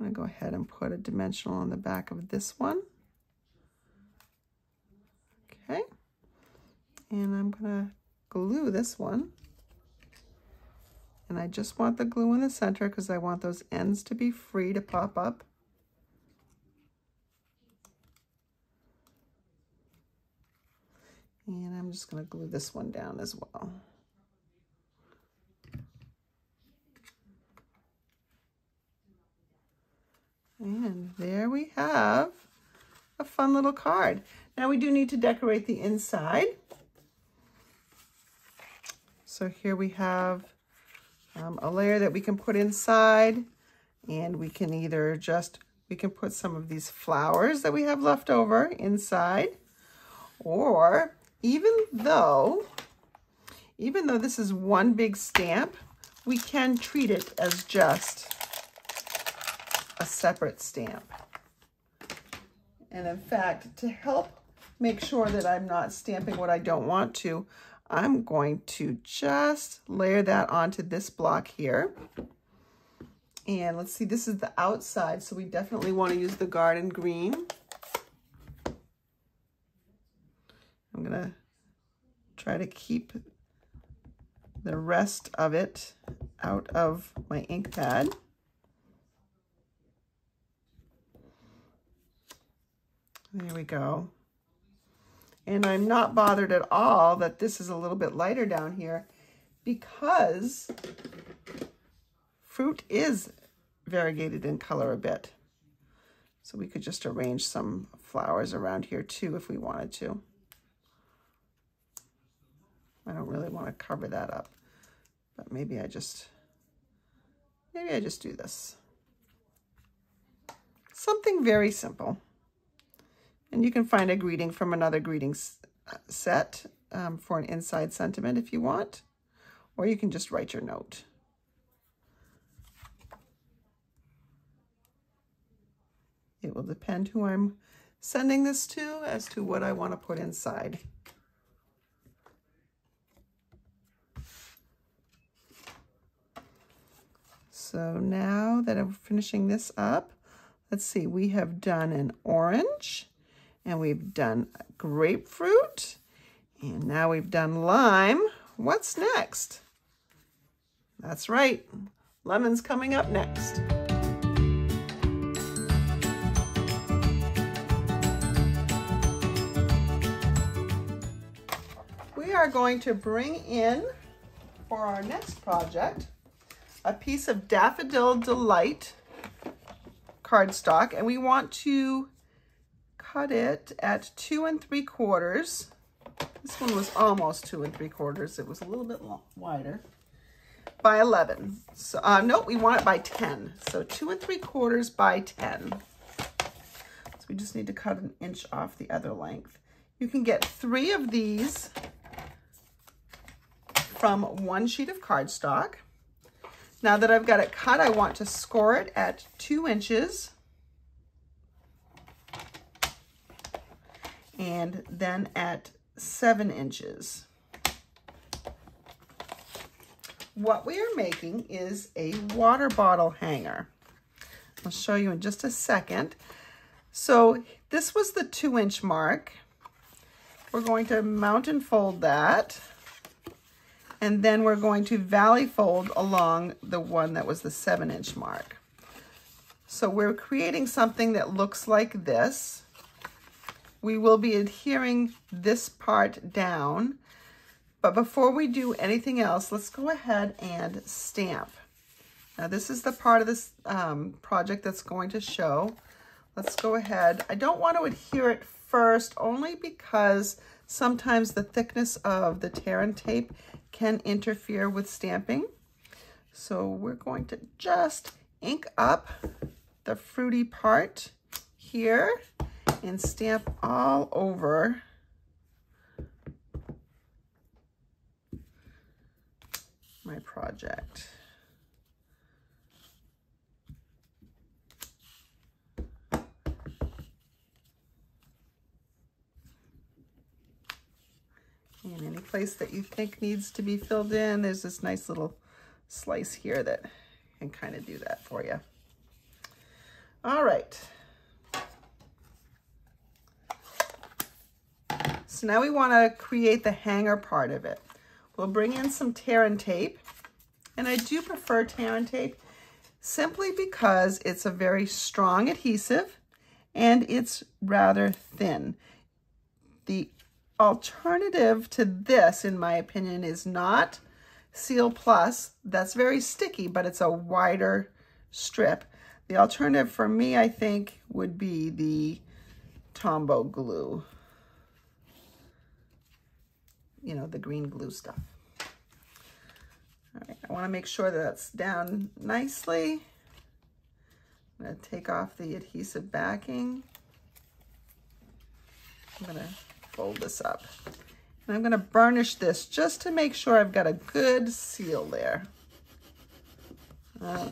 I'm to go ahead and put a dimensional on the back of this one. Okay. And I'm to glue this one. And I just want the glue in the center because I want those ends to be free to pop up. And I'm just going to glue this one down as well. And there we have a fun little card. Now we do need to decorate the inside. So here we have um, a layer that we can put inside and we can either just, we can put some of these flowers that we have left over inside or even though, even though this is one big stamp, we can treat it as just a separate stamp. And in fact, to help make sure that I'm not stamping what I don't want to, I'm going to just layer that onto this block here. And let's see, this is the outside, so we definitely want to use the garden green. I'm going to try to keep the rest of it out of my ink pad. There we go. And I'm not bothered at all that this is a little bit lighter down here because fruit is variegated in color a bit. So we could just arrange some flowers around here too if we wanted to. I don't really want to cover that up, but maybe I just, maybe I just do this. Something very simple. And you can find a greeting from another greeting uh, set um, for an inside sentiment if you want, or you can just write your note. It will depend who I'm sending this to as to what I want to put inside. So now that I'm finishing this up, let's see, we have done an orange, and we've done grapefruit. And now we've done lime. What's next? That's right. Lemon's coming up next. We are going to bring in, for our next project, a piece of Daffodil Delight cardstock, and we want to cut it at two and three quarters. This one was almost two and three quarters. It was a little bit wider by 11. So, uh, no, we want it by 10. So two and three quarters by 10. So we just need to cut an inch off the other length. You can get three of these from one sheet of cardstock. Now that I've got it cut, I want to score it at two inches and then at seven inches. What we are making is a water bottle hanger. I'll show you in just a second. So this was the two inch mark. We're going to mountain fold that. And then we're going to valley fold along the one that was the seven inch mark. So we're creating something that looks like this we will be adhering this part down. But before we do anything else, let's go ahead and stamp. Now this is the part of this um, project that's going to show. Let's go ahead. I don't want to adhere it first only because sometimes the thickness of the tear and tape can interfere with stamping. So we're going to just ink up the fruity part here and stamp all over my project. And any place that you think needs to be filled in, there's this nice little slice here that can kind of do that for you. All right. So now we want to create the hanger part of it. We'll bring in some tear and tape. And I do prefer tear and tape simply because it's a very strong adhesive and it's rather thin. The alternative to this, in my opinion, is not Seal Plus. That's very sticky, but it's a wider strip. The alternative for me, I think, would be the Tombow glue. You know, the green glue stuff. All right, I want to make sure that that's down nicely. I'm to take off the adhesive backing. I'm to fold this up. And I'm going to burnish this just to make sure I've got a good seal there. Uh,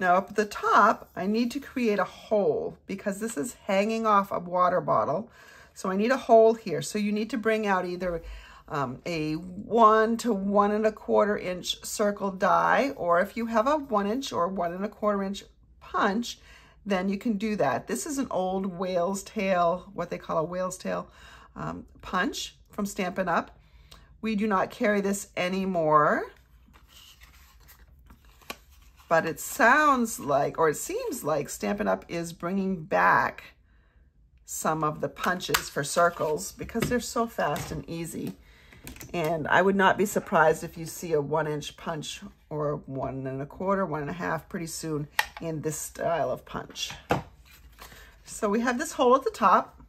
now up at the top, I need to create a hole because this is hanging off a water bottle. So I need a hole here. So you need to bring out either um, a one to one and a quarter inch circle die, or if you have a one inch or one and a quarter inch punch, then you can do that. This is an old whale's tail, what they call a whale's tail um, punch from Stampin' Up. We do not carry this anymore but it sounds like, or it seems like Stampin' Up! is bringing back some of the punches for circles because they're so fast and easy. And I would not be surprised if you see a one inch punch or one and a quarter, one and a half pretty soon in this style of punch. So we have this hole at the top.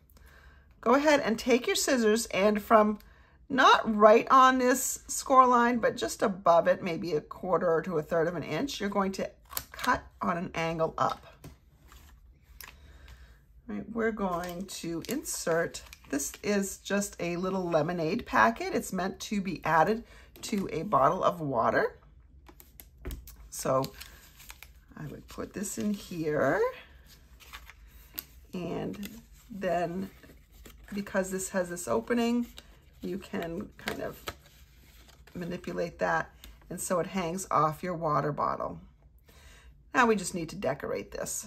Go ahead and take your scissors and from not right on this score line, but just above it, maybe a quarter to a third of an inch, you're going to cut on an angle up. Right, we're going to insert, this is just a little lemonade packet. It's meant to be added to a bottle of water. So I would put this in here and then because this has this opening, you can kind of manipulate that and so it hangs off your water bottle. Now we just need to decorate this.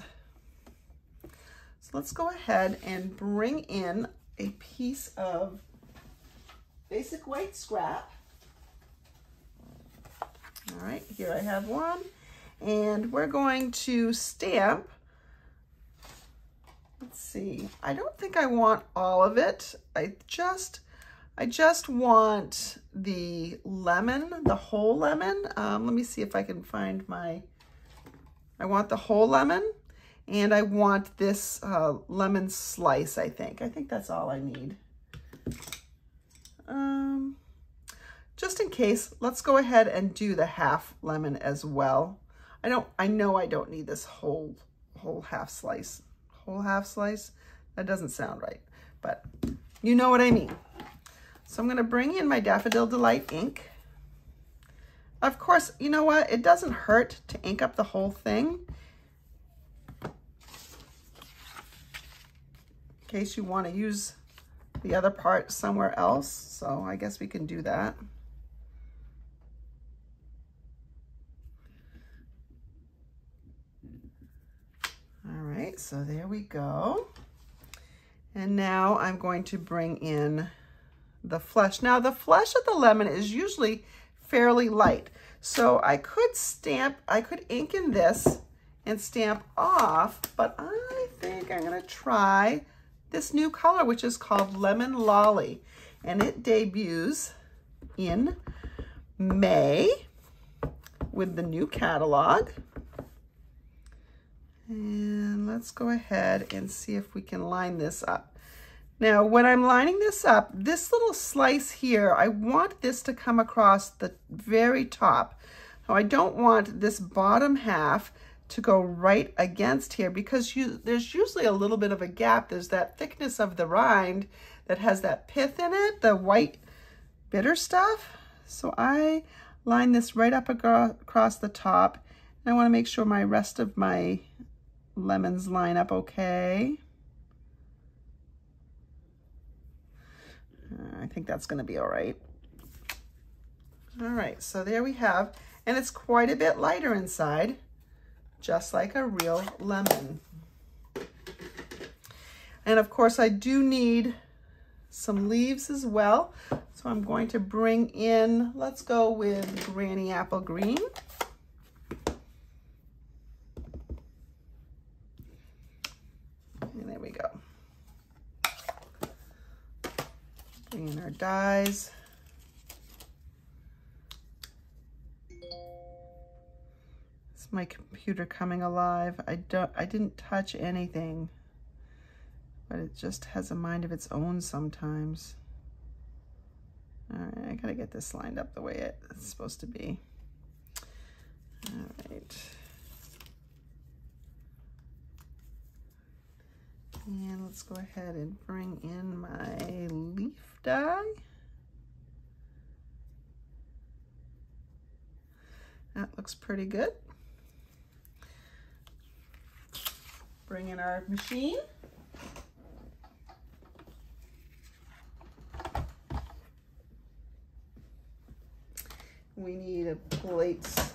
So let's go ahead and bring in a piece of basic white scrap. All right, here I have one. And we're going to stamp, let's see, I don't think I want all of it. I just I just want the lemon, the whole lemon. Um, let me see if I can find my, I want the whole lemon and I want this uh, lemon slice, I think. I think that's all I need. Um, just in case, let's go ahead and do the half lemon as well. I don't, I know I don't need this whole, whole half slice. Whole half slice? That doesn't sound right, but you know what I mean. So I'm going to bring in my Daffodil Delight ink. Of course, you know what? It doesn't hurt to ink up the whole thing. Case you want to use the other part somewhere else. So I guess we can do that. All right, so there we go. And now I'm going to bring in the flesh. Now the flesh of the lemon is usually fairly light. So I could stamp, I could ink in this and stamp off, but I think I'm gonna try this new color, which is called Lemon Lolly. And it debuts in May with the new catalog. And let's go ahead and see if we can line this up. Now, when I'm lining this up, this little slice here, I want this to come across the very top. Now, I don't want this bottom half to go right against here because you, there's usually a little bit of a gap. There's that thickness of the rind that has that pith in it, the white bitter stuff. So I line this right up across the top. And I want to make sure my rest of my lemons line up okay. I think that's going to be all right. All right, so there we have, and it's quite a bit lighter inside, just like a real lemon. And of course, I do need some leaves as well. So I'm going to bring in, let's go with Granny Apple Green. And there we go. Bring in our dies. My computer coming alive. I don't I didn't touch anything. But it just has a mind of its own sometimes. All right, I gotta get this lined up the way it's supposed to be. All right. And let's go ahead and bring in my leaf die. That looks pretty good. Bring in our machine. We need a plates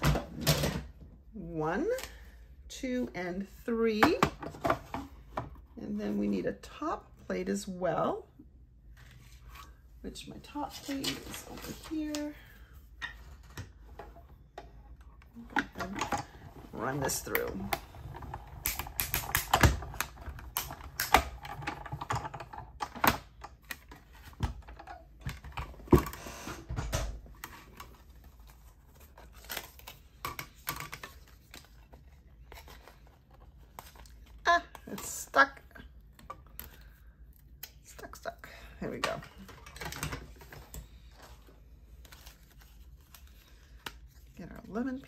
one, two, and three. And then we need a top plate as well, which my top plate is over here. run this through.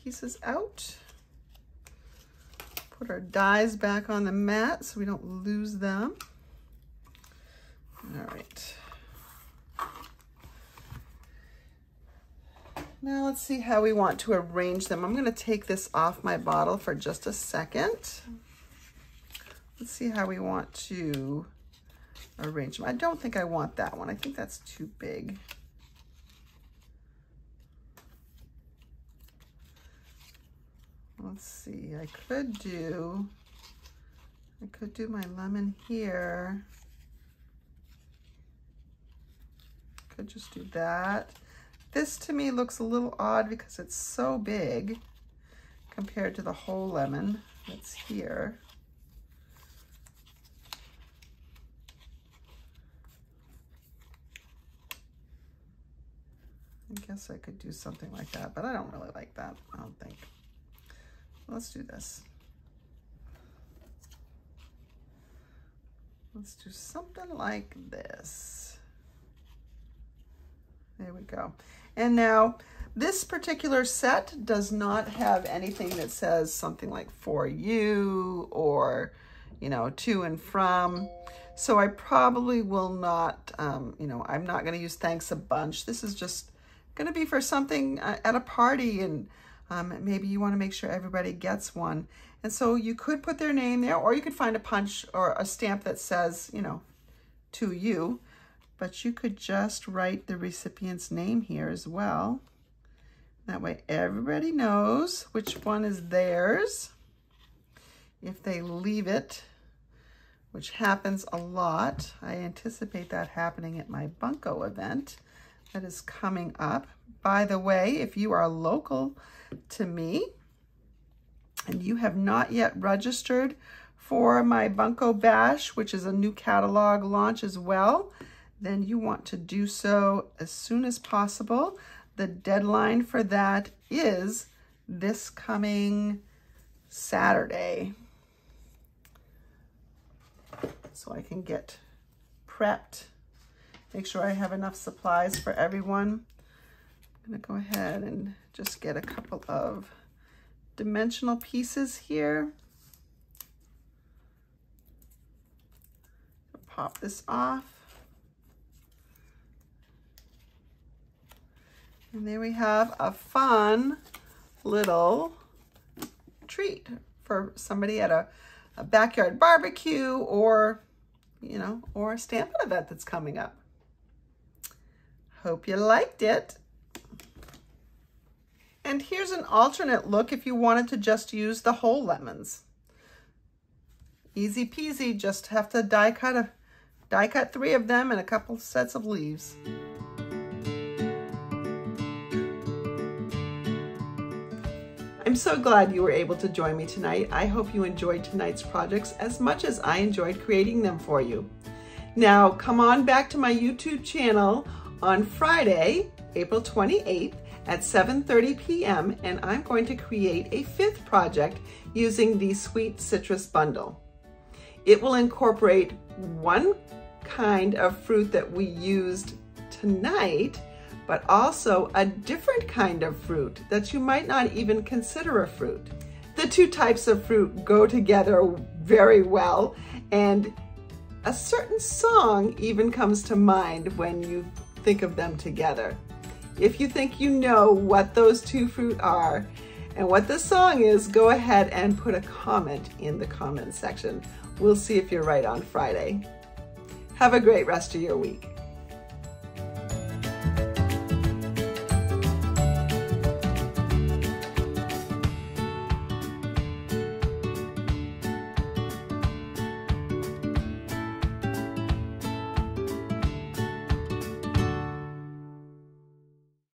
Pieces out. Put our dies back on the mat so we don't lose them. All right. Now let's see how we want to arrange them. I'm gonna take this off my bottle for just a second. Let's see how we want to arrange them. I don't think I want that one. I think that's too big. let's see, I could do, I could do my lemon here. Could just do that. This to me looks a little odd because it's so big compared to the whole lemon that's here. I guess I could do something like that, but I don't really like that, I don't think. Let's do this. Let's do something like this. There we go. And now this particular set does not have anything that says something like for you or, you know, to and from. So I probably will not, um, you know, I'm not going to use thanks a bunch. This is just going to be for something uh, at a party and um, maybe you want to make sure everybody gets one. And so you could put their name there, or you could find a punch or a stamp that says, you know, to you. But you could just write the recipient's name here as well. That way everybody knows which one is theirs. If they leave it, which happens a lot, I anticipate that happening at my Bunko event that is coming up. By the way, if you are local to me and you have not yet registered for my Bunko Bash, which is a new catalog launch as well, then you want to do so as soon as possible. The deadline for that is this coming Saturday. So I can get prepped, make sure I have enough supplies for everyone. I'm gonna go ahead and just get a couple of dimensional pieces here. Pop this off. And there we have a fun little treat for somebody at a, a backyard barbecue or, you know, or a Stampin' event that's coming up. Hope you liked it. And here's an alternate look if you wanted to just use the whole lemons. Easy peasy, just have to die cut, a, die cut three of them and a couple sets of leaves. I'm so glad you were able to join me tonight. I hope you enjoyed tonight's projects as much as I enjoyed creating them for you. Now come on back to my YouTube channel on Friday, April 28th at 7.30 p.m. and I'm going to create a fifth project using the Sweet Citrus Bundle. It will incorporate one kind of fruit that we used tonight, but also a different kind of fruit that you might not even consider a fruit. The two types of fruit go together very well and a certain song even comes to mind when you think of them together. If you think you know what those two fruit are and what the song is, go ahead and put a comment in the comment section. We'll see if you're right on Friday. Have a great rest of your week.